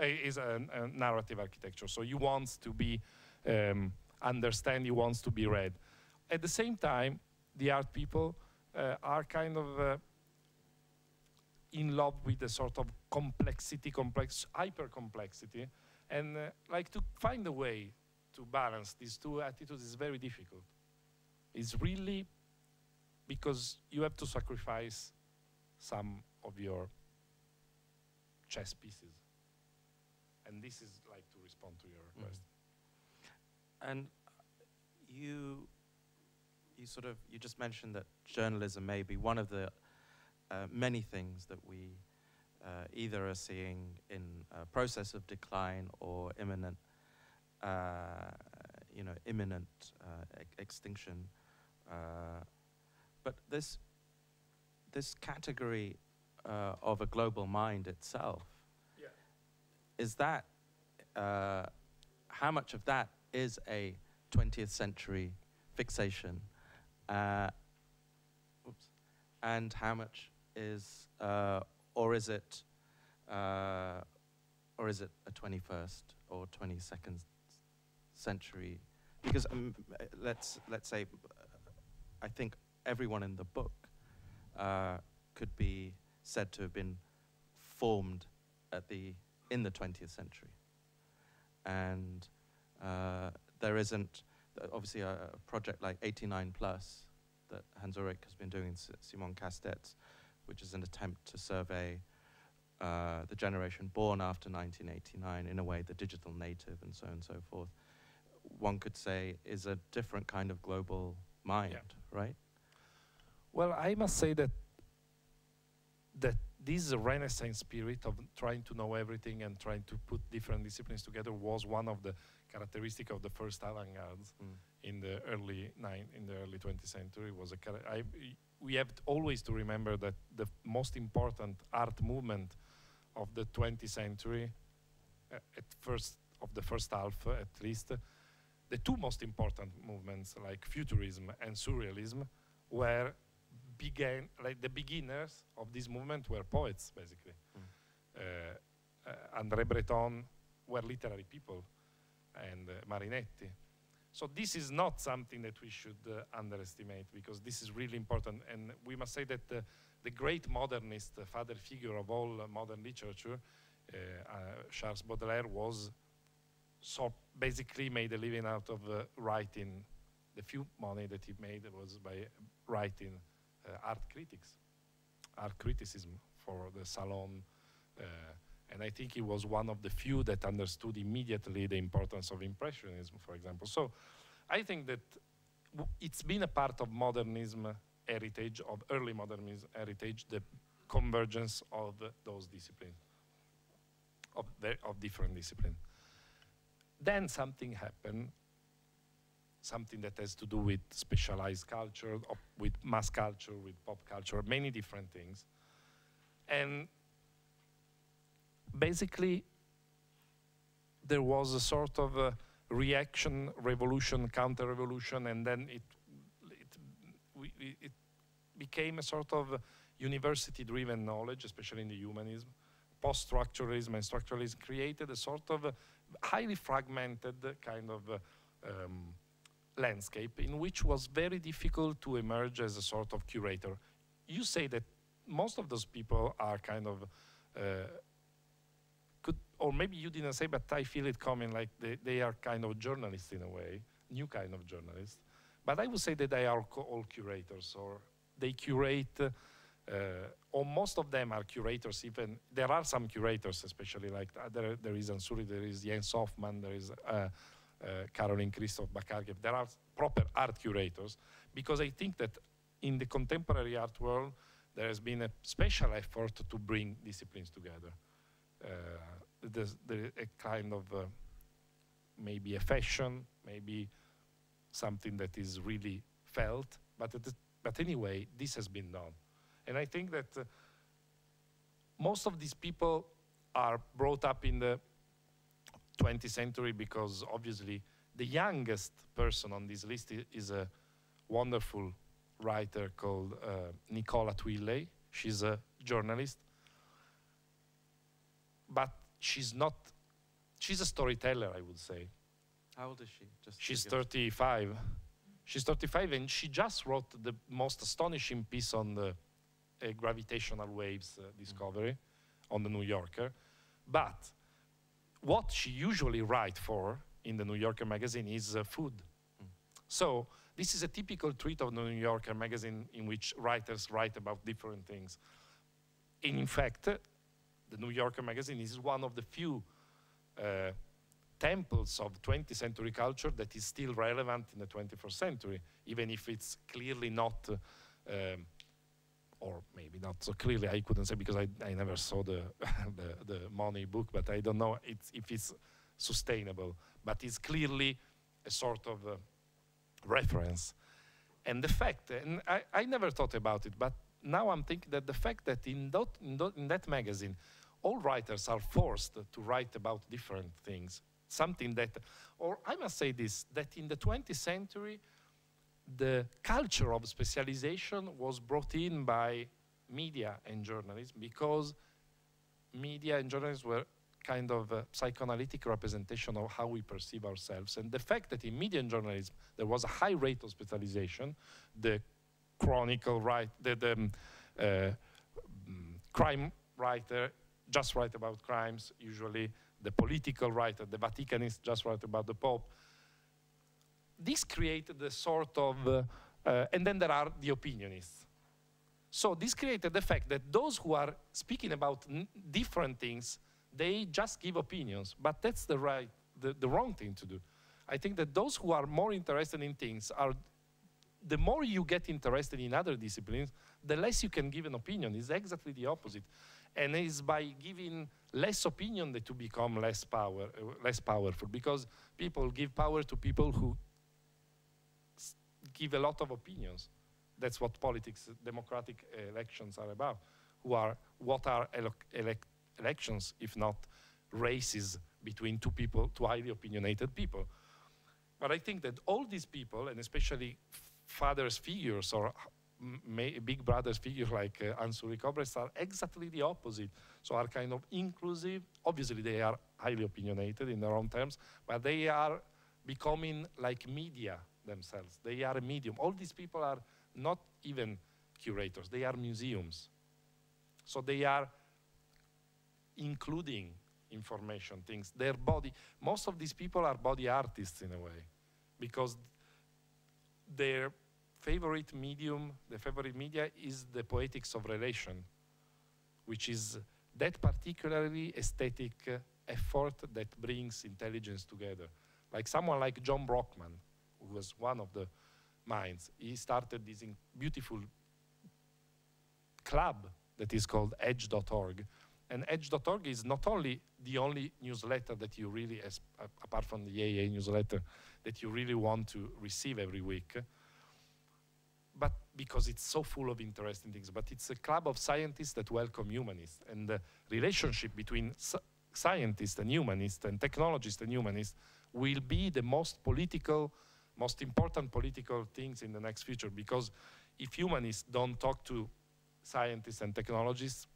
Uh, is a, a narrative architecture, so he wants to be um, understand, he wants to be read. At the same time, the art people uh, are kind of uh, in love with a sort of complexity, complex, hyper complexity, and uh, like to find a way to balance these two attitudes is very difficult. It's really because you have to sacrifice some of your chess pieces. And this is like to respond to your Mhm. question. And you, you sort of, you just mentioned that journalism may be one of the uh, many things that we uh, either are seeing in a process of decline or imminent, uh, you know, imminent uh, ex- extinction. Uh, but this this category uh, of a global mind itself Yeah. is that uh, how much of that is a 20th century fixation uh, and how much is uh, or is it uh, or is it a 21st or 22nd century? Because um, let's let's say uh, I think everyone in the book uh, could be said to have been formed at the in the 20th century, and uh, there isn't obviously a, a project like 89 Plus that Hans Ulrich has been doing, Simon Castets, which is an attempt to survey uh, the generation born after 1989 in a way, the digital native and so on and so forth. One could say is a different kind of global mind, Yeah. right? Well, I must say that that this Renaissance spirit of trying to know everything and trying to put different disciplines together was one of the characteristic of the first avant-garde Mm. in the early nine in the early 20th century. Was a chara- we have always to remember that the most important art movement of the 20th century, uh, at first of the first half uh, at least, the two most important movements like futurism and surrealism were began like the beginners of this movement were poets basically. Mm. Uh, André Breton were literary people, and uh, Marinetti. So this is not something that we should uh, underestimate because this is really important. And we must say that the, the great modernist uh, father figure of all uh, modern literature, uh, uh, Charles Baudelaire, was so basically made a living out of uh, writing. The few money that he made was by writing uh, art critics, art criticism for the Salon. Uh, and I think he was one of the few that understood immediately the importance of Impressionism, for example. So I think that it's been a part of modernism heritage, of early modernism heritage, the convergence of those disciplines, of, of different disciplines. Then something happened, something that has to do with specialized culture, with mass culture, with pop culture, many different things. And basically, there was a sort of a reaction, revolution, counter-revolution, and then it, it, it became a sort of university-driven knowledge, especially in the humanism. Post-structuralism and structuralism created a sort of highly fragmented kind of um, landscape in which was very difficult to emerge as a sort of curator. You say that most of those people are kind of uh, or maybe you didn't say, but I feel it coming like they, they are kind of journalists in a way, new kind of journalists. But I would say that they are all curators, or they curate, uh, or most of them are curators. Even there are some curators, especially like uh, there, there is Hans Ulrich, there is Jens Hoffmann, there is uh, uh, Carolyn Christov-Bakargiev. There are proper art curators because I think that in the contemporary art world there has been a special effort to bring disciplines together uh, there's there a kind of uh, maybe a fashion, maybe something that is really felt. But but anyway, this has been done, and I think that uh, most of these people are brought up in the 20th century because obviously the youngest person on this list is a wonderful writer called uh, Nicola Twilley. She's a journalist but she's not she's a storyteller i would say. How old is she? Just she's 35 she's 35 and she just wrote the most astonishing piece on the uh, gravitational waves uh, discovery on the new yorker. But what she usually write for in the new yorker magazine is uh, food. Mm. so this is a typical treat of the new yorker magazine in which writers write about different things. And in fact the New Yorker magazine is one of the few uh, temples of 20th century culture that is still relevant in the 21st century, even if it's clearly not uh, or maybe not so clearly. I couldn't say because I, I never saw the, the, the money book, but I don't know it's, if it's sustainable. But it's clearly a sort of uh, reference. And the fact, and I, I never thought about it, but now I'm thinking that the fact that in in, that, in that magazine, all writers are forced to write about different things. Something that, or I must say this, that in the 20th century, the culture of specialization was brought in by media and journalism because media and journalism were kind of a psychoanalytic representation of how we perceive ourselves. And the fact that in media and journalism there was a high rate of specialization, the chronicle write, the, the um, uh, mm, crime writer just write about crimes, usually the political writer, the Vaticanist just write about the Pope, this created a sort of, uh, uh, and then there are the opinionists. So this created the fact that those who are speaking about different things, they just give opinions, but that's the right, the, the wrong thing to do. I think that those who are more interested in things are, the more you get interested in other disciplines, the less you can give an opinion. It's exactly the opposite. And it's by giving less opinion that you become less power, less powerful, because people give power to people who give a lot of opinions. That's what politics, democratic elections are about. Who are, what are elect elections if not races between two people, two highly opinionated people? But I think that all these people, and especially fathers figures or big brothers figures like uh, Hans Ulrich Obrist are exactly the opposite. So are kind of inclusive. Obviously, they are highly opinionated in their own terms, but they are becoming like media themselves. They are a medium. All these people are not even curators, they are museums. So they are including information, things, their body. Most of these people are body artists in a way, because their favorite medium, the favorite media is the poetics of relation, which is that particularly aesthetic effort that brings intelligence together. Like someone like John Brockman, who was one of the minds, he started this beautiful club that is called edge.org. And edge.org is not only the only newsletter that you really, as, apart from the AA newsletter, that you really want to receive every week, because it's so full of interesting things, but it's a club of scientists that welcome humanists. And the relationship between scientists and humanists and technologists and humanists will be the most political most important political things in the next future because if humanists don't talk to scientists and technologists,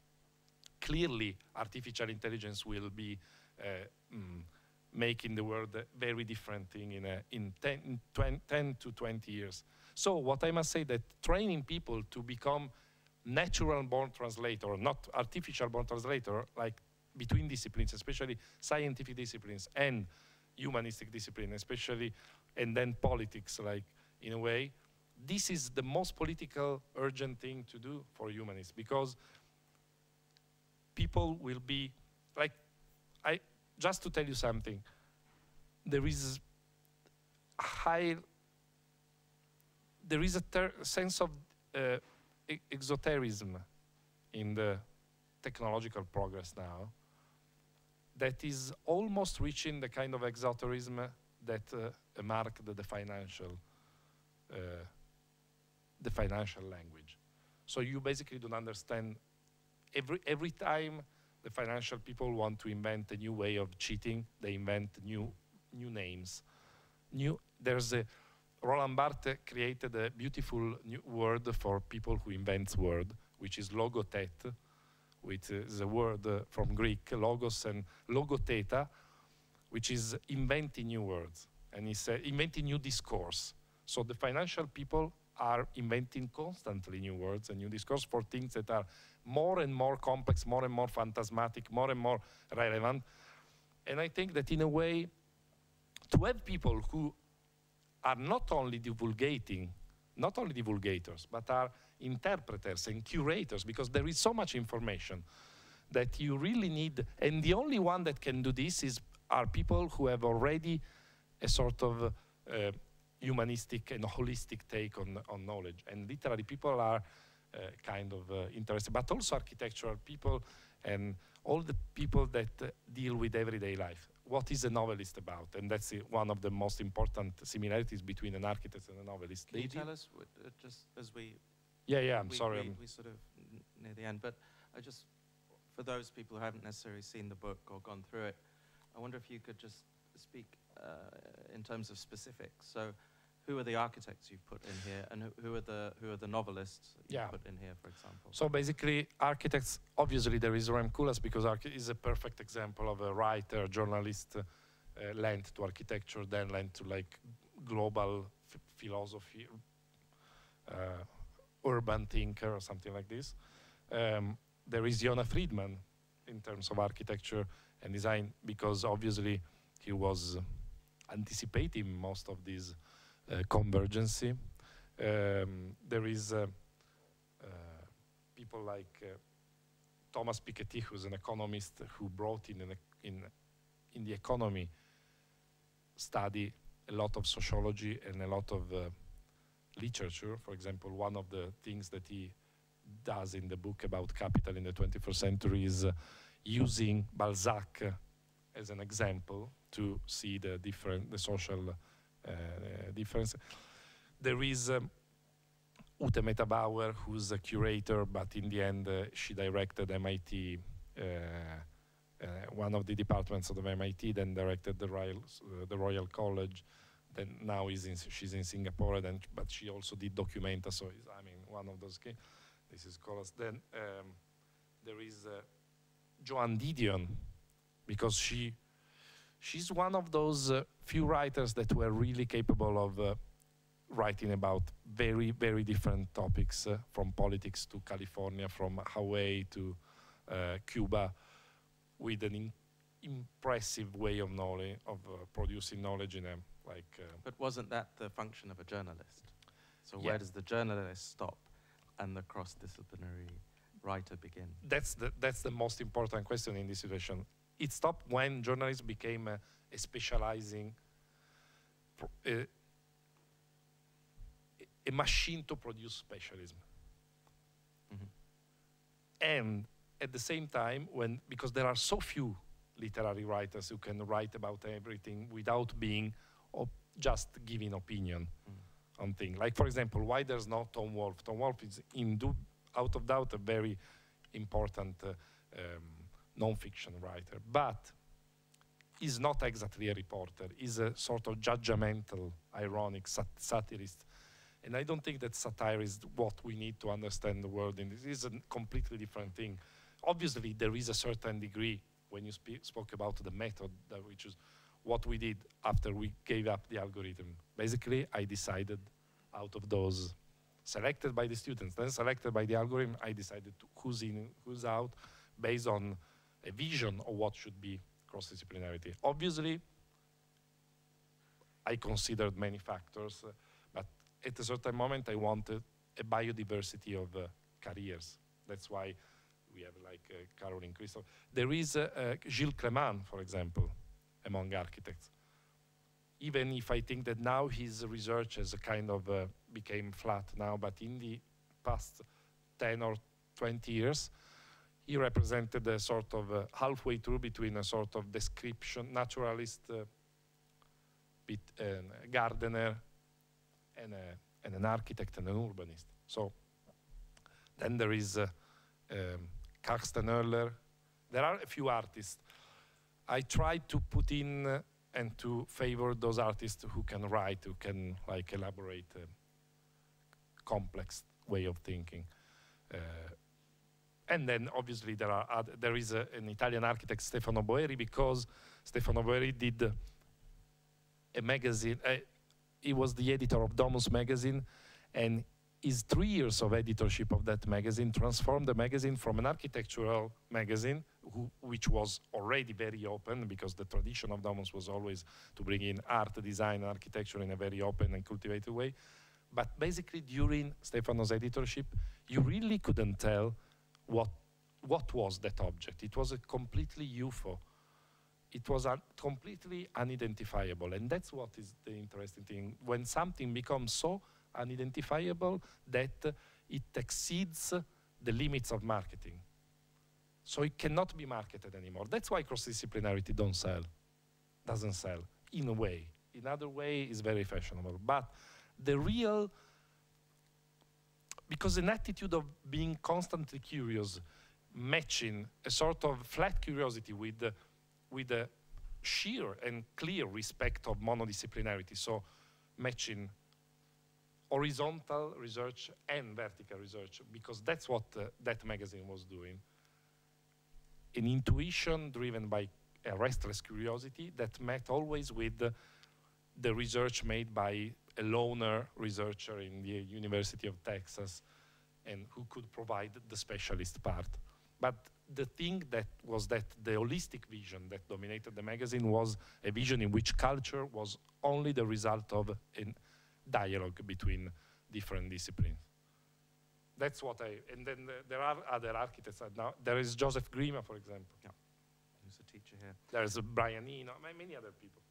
clearly artificial intelligence will be uh, mm, making the world a very different thing in, a, in 10, 20, 10 to 20 years. So what I must say that training people to become natural born translator, not artificial born translator, like between disciplines, especially scientific disciplines and humanistic discipline, especially and then politics, like in a way. This is the most political urgent thing to do for humanists because people will be like just to tell you something, there is a high there is a sense of uh, exoterism in the technological progress now that is almost reaching the kind of exoterism that uh, marked the financial uh, the financial language. So you basically don't understand every every time the financial people want to invent a new way of cheating, they invent new new names. New there's a Roland Barthes created a beautiful new word for people who invent word, which is logothet, which is a word from Greek, logos and logoteta, which is inventing new words and it's uh, inventing new discourse. So the financial people are inventing constantly new words and new discourse for things that are more and more complex, more and more phantasmatic, more and more relevant. And I think that in a way, to have people who are not only divulgating, not only divulgators, but are interpreters and curators, because there is so much information that you really need, and the only one that can do this is are people who have already a sort of uh, humanistic and holistic take on, on knowledge. And literally people are kind of uh, interesting, but also architectural people and all the people that uh, deal with everyday life. What is a novelist about? And that's one of the most important similarities between an architect and a novelist. Can you tell us, what- uh, just as we Yeah, yeah. I'm we, sorry. We, I'm- we sort of near the end, but I just, for those people who haven't necessarily seen the book or gone through it, I wonder if you could just speak uh, in terms of specifics. So, who are the architects you've put in here, and who, who are the who are the novelists you've Yeah. put in here, for example? So basically, architects, obviously there is Rem Koolhaas because is a perfect example of a writer, journalist, uh, lent to architecture, then lent to like global philosophy, uh, urban thinker or something like this. Um, there is Yona Friedman in terms of architecture and design because obviously he was anticipating most of this uh, convergency. Um, there is uh, uh, people like Thomas Piketty, who's an economist who brought in an, in in the economy study a lot of sociology and a lot of uh, literature. For example, one of the things that he does in the book about capital in the 21st century is uh, using Balzac as an example to see the different, the social difference. There is um, Ute Meta Bauer, who's a curator, but in the end uh, she directed MIT, uh, uh, one of the departments of MIT, then directed the Royal, uh, the Royal College. Then now is in, she's in Singapore, then, but she also did Documenta, so I mean, one of those. This is Colas. Then um, there is uh, Joan Didion, because she she's one of those uh, few writers that were really capable of uh, writing about very very different topics uh, from politics to California, from Hawaii to uh, Cuba, with an in- impressive way of knowledge of uh, producing knowledge in them. like. Uh, But wasn't that the function of a journalist? So Yeah. where does the journalist stop, and the cross-disciplinary writer begin? that's the that's the most important question in this situation. It stopped when journalism became a, a specializing, a, a machine to produce specialism, Mhm. and at the same time, when because there are so few literary writers who can write about everything without being op- just giving opinion Mm. on things. Like for example, why there's no Tom Wolfe? Tom Wolfe is in do, out of doubt a very important uh, um, non-fiction writer, but is not exactly a reporter. Is a sort of judgmental, ironic sat- satirist. And I don't think that satire is what we need to understand the world in. This is a completely different thing. Obviously, there is a certain degree when you spoke about the method, that which is what we did after we gave up the algorithm. Basically, I decided out of those selected by the students, then selected by the algorithm, I decided who's in, who's out, based on a vision of what should be cross-disciplinarity. Obviously, I considered many factors, uh, but at a certain moment, I wanted a biodiversity of uh, careers. That's why we have like uh, Carolyn Christov. There is uh, uh, Gilles Clément, for example, among architects. Even if I think that now his research has kind of became flat now, but in the past 10 or 20 years, he represented a sort of uh, halfway through between a sort of description, naturalist, uh, bit, uh, gardener, and, a, and an architect and an urbanist. So then there is uh, um, Carsten Höller. There are a few artists. I try to put in uh, and to favor those artists who can write, who can like elaborate a complex way of thinking. And then obviously there are other, there is a, an Italian architect Stefano Boeri because Stefano Boeri did a magazine. Uh, he was the editor of Domus magazine, and his three years of editorship of that magazine transformed the magazine from an architectural magazine, who, which was already very open because the tradition of Domus was always to bring in art, design, and architecture in a very open and cultivated way. But basically, during Stefano's editorship, you really couldn't tell what what was that object. It was a completely UFO. It was un- completely unidentifiable, and that's what is the interesting thing. When something becomes so unidentifiable that uh, it exceeds the limits of marketing. So it cannot be marketed anymore. That's why cross-disciplinarity don't sell, doesn't sell, in a way. In other way, is very fashionable. But the real, because an attitude of being constantly curious, matching a sort of flat curiosity with, with a sheer and clear respect of monodisciplinarity, so matching horizontal research and vertical research, because that's what uh, that magazine was doing. An intuition driven by a restless curiosity that met always with the research made by a loner researcher in the University of Texas and who could provide the specialist part. But the thing that was that the holistic vision that dominated the magazine was a vision in which culture was only the result of a dialogue between different disciplines. That's what I, and then there are other architects. Uh, now, there is Joseph Grima, for example. Yeah, he's a teacher here. There's Brian Eno, many other people.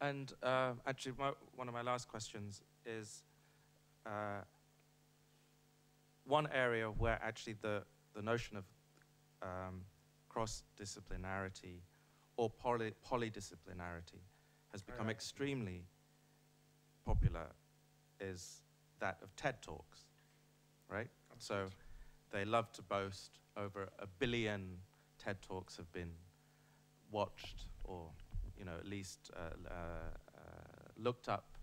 And uh, actually, my, one of my last questions is uh, one area where actually the, the notion of um, cross-disciplinarity or poly polydisciplinarity has become extremely popular is that of TED Talks, right? So they love to boast over a billion TED Talks have been watched or, you know, at least uh, uh, uh, looked up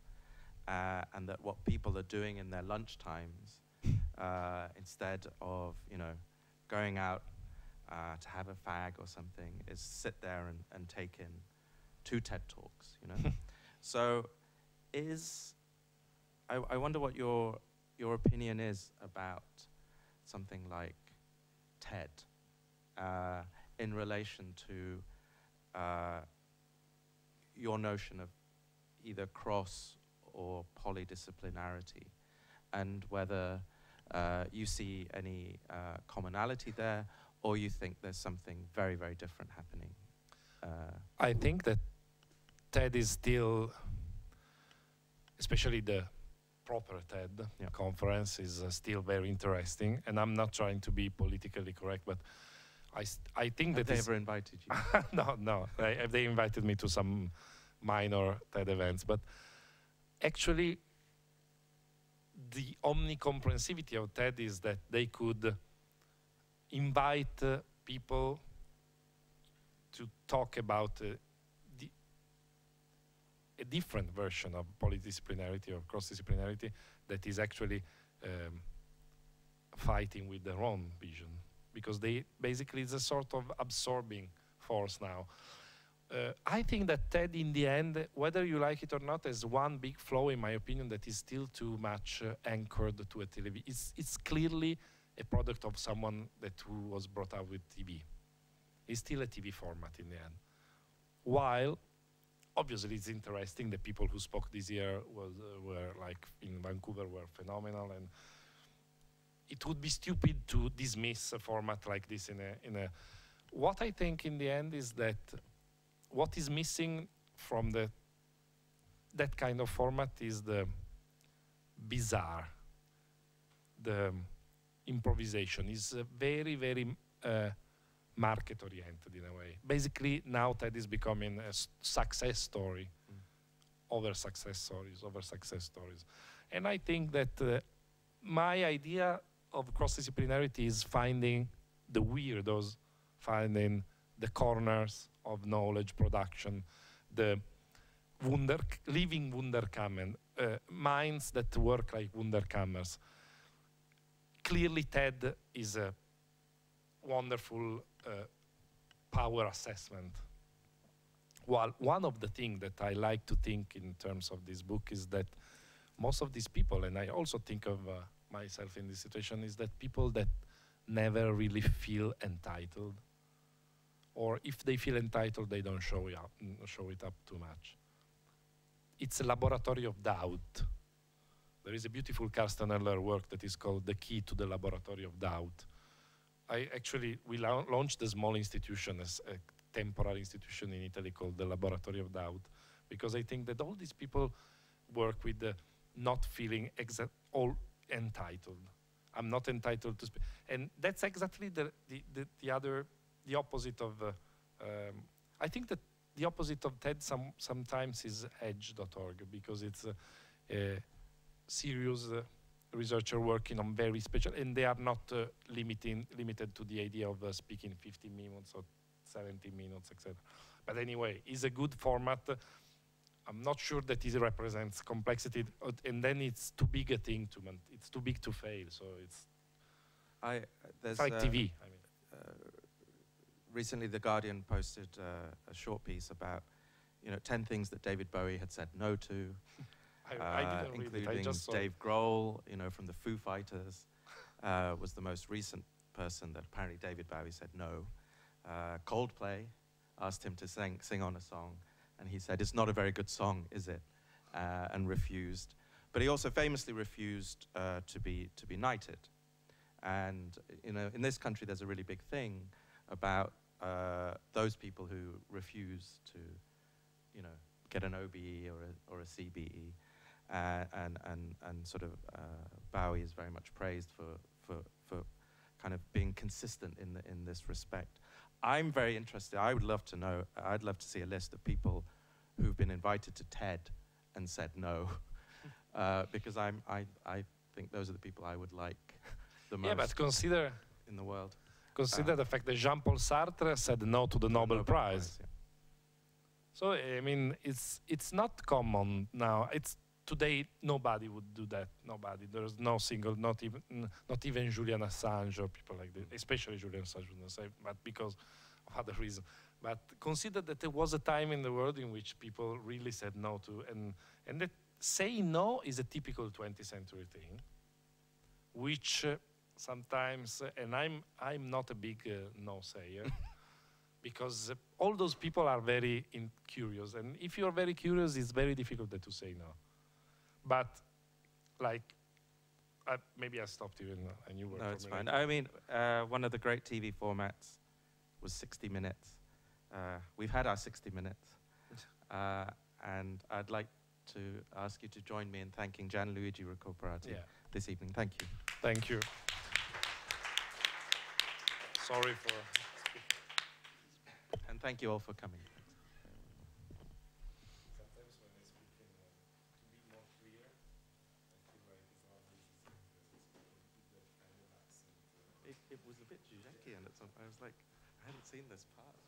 uh, and that what people are doing in their lunch times uh, instead of, you know, going out uh, to have a fag or something is sit there and, and take in two TED Talks, you know? so is, I, I wonder what your, your opinion is about something like TED uh, in relation to uh, your notion of either cross or polydisciplinarity and whether uh, you see any uh, commonality there or you think there's something very, very different happening? Uh, I think that TED is still, especially the proper TED conference, is uh, still very interesting. And I'm not trying to be politically correct, but I, I think Have that they ever invited you? no, no. They, they invited me to some minor TED events, but actually, the omnicomprehensivity of TED is that they could invite uh, people to talk about uh, the, a different version of polydisciplinarity or cross-disciplinarity that is actually um, fighting with their own vision because they basically it's a sort of absorbing force now. Uh, I think that TED, in the end, whether you like it or not, has one big flaw, in my opinion, that is still too much uh, anchored to a television. It's, it's clearly a product of someone that who was brought up with TV. It's still a TV format in the end. While, obviously, it's interesting. The people who spoke this year was, uh, were like in Vancouver were phenomenal, and it would be stupid to dismiss a format like this in a in a. What I think in the end is that what is missing from the that kind of format is the bizarre, the improvisation is very, very uh, market oriented in a way. Basically, now TED is becoming a success story mm. over success stories, over success stories. And I think that uh, my idea of cross disciplinarity is finding the weirdos, finding the corners of knowledge production, the wunder, living Wunderkammer, uh, minds that work like Wunderkammers clearly TED is a wonderful uh, power assessment. While one of the things that I like to think in terms of this book is that most of these people, and I also think of uh, myself in this situation, is that people that never really feel entitled, or if they feel entitled, they don't show it up, show it up too much. It's a laboratory of doubt there is a beautiful Carsten Höller work that is called The Key to the Laboratory of Doubt. I actually, we la launched a small institution, as a temporary institution in Italy called the Laboratory of Doubt, because I think that all these people work with the not feeling exact all entitled. I'm not entitled to speak. And that's exactly the, the, the, the other, the opposite of, uh, um, I think that the opposite of TED some, sometimes is edge.org because it's a, serious uh, researcher working on very special, and they are not uh, limiting, limited to the idea of uh, speaking 15 minutes or 70 minutes, etc. But anyway, it's a good format. I'm not sure that it represents complexity, uh, and then it's too big a thing to man- it's too big to fail. So it's, I, uh, there's, it's like uh, TV. I mean, uh, recently the Guardian posted uh, a short piece about, you know, 10 things that David Bowie had said no to, I, uh, I didn't read it. including Dave Grohl, you know, from the Foo Fighters, uh, was the most recent person that apparently David Bowie said no. Uh, Coldplay asked him to sing, sing on a song, and he said, It's not a very good song, is it? Uh, and refused. But he also famously refused uh, to, be, to be knighted. And you know, in this country, there's a really big thing about uh, those people who refuse to, you know, get an OBE or a, or a CBE. Uh, and, and, and sort of uh, Bowie is very much praised for, for, for kind of being consistent in, the, in this respect. I'm very interested. I would love to know, I'd love to see a list of people who've been invited to TED and said no, uh, because I'm, I, I think those are the people I would like the most yeah, but consider in the world. consider Uh, the fact that Jean-Paul Sartre said no to the Nobel, Prize. yeah. So I mean, it's it's not common now. It's today nobody would do that. Nobody. There's no single, not even not even Julian Assange or people like that. Especially Julian Assange, but because of other reasons. But consider that there was a time in the world in which people really said no to, and and that saying no is a typical 20th century thing, which uh, sometimes, uh, and I'm I'm not a big uh, no sayer. because uh, all those people are very in- curious, and if you're very curious, it's very difficult to say no. But like, uh, maybe I stopped you, and, and you were. No, it's fine. I mean, uh, one of the great TV formats was 60 Minutes. Uh, we've had our 60 Minutes. Uh, and I'd like to ask you to join me in thanking Gianluigi Ricuperati Yeah. this evening. Thank you. Thank you. Sorry for. And thank you all for coming. Sometimes when I speak in, uh, to be more clear, I feel like it's not easy to speak that kind of accent. It, it was a bit Zizeki, and it's, I was like, I hadn't seen this part.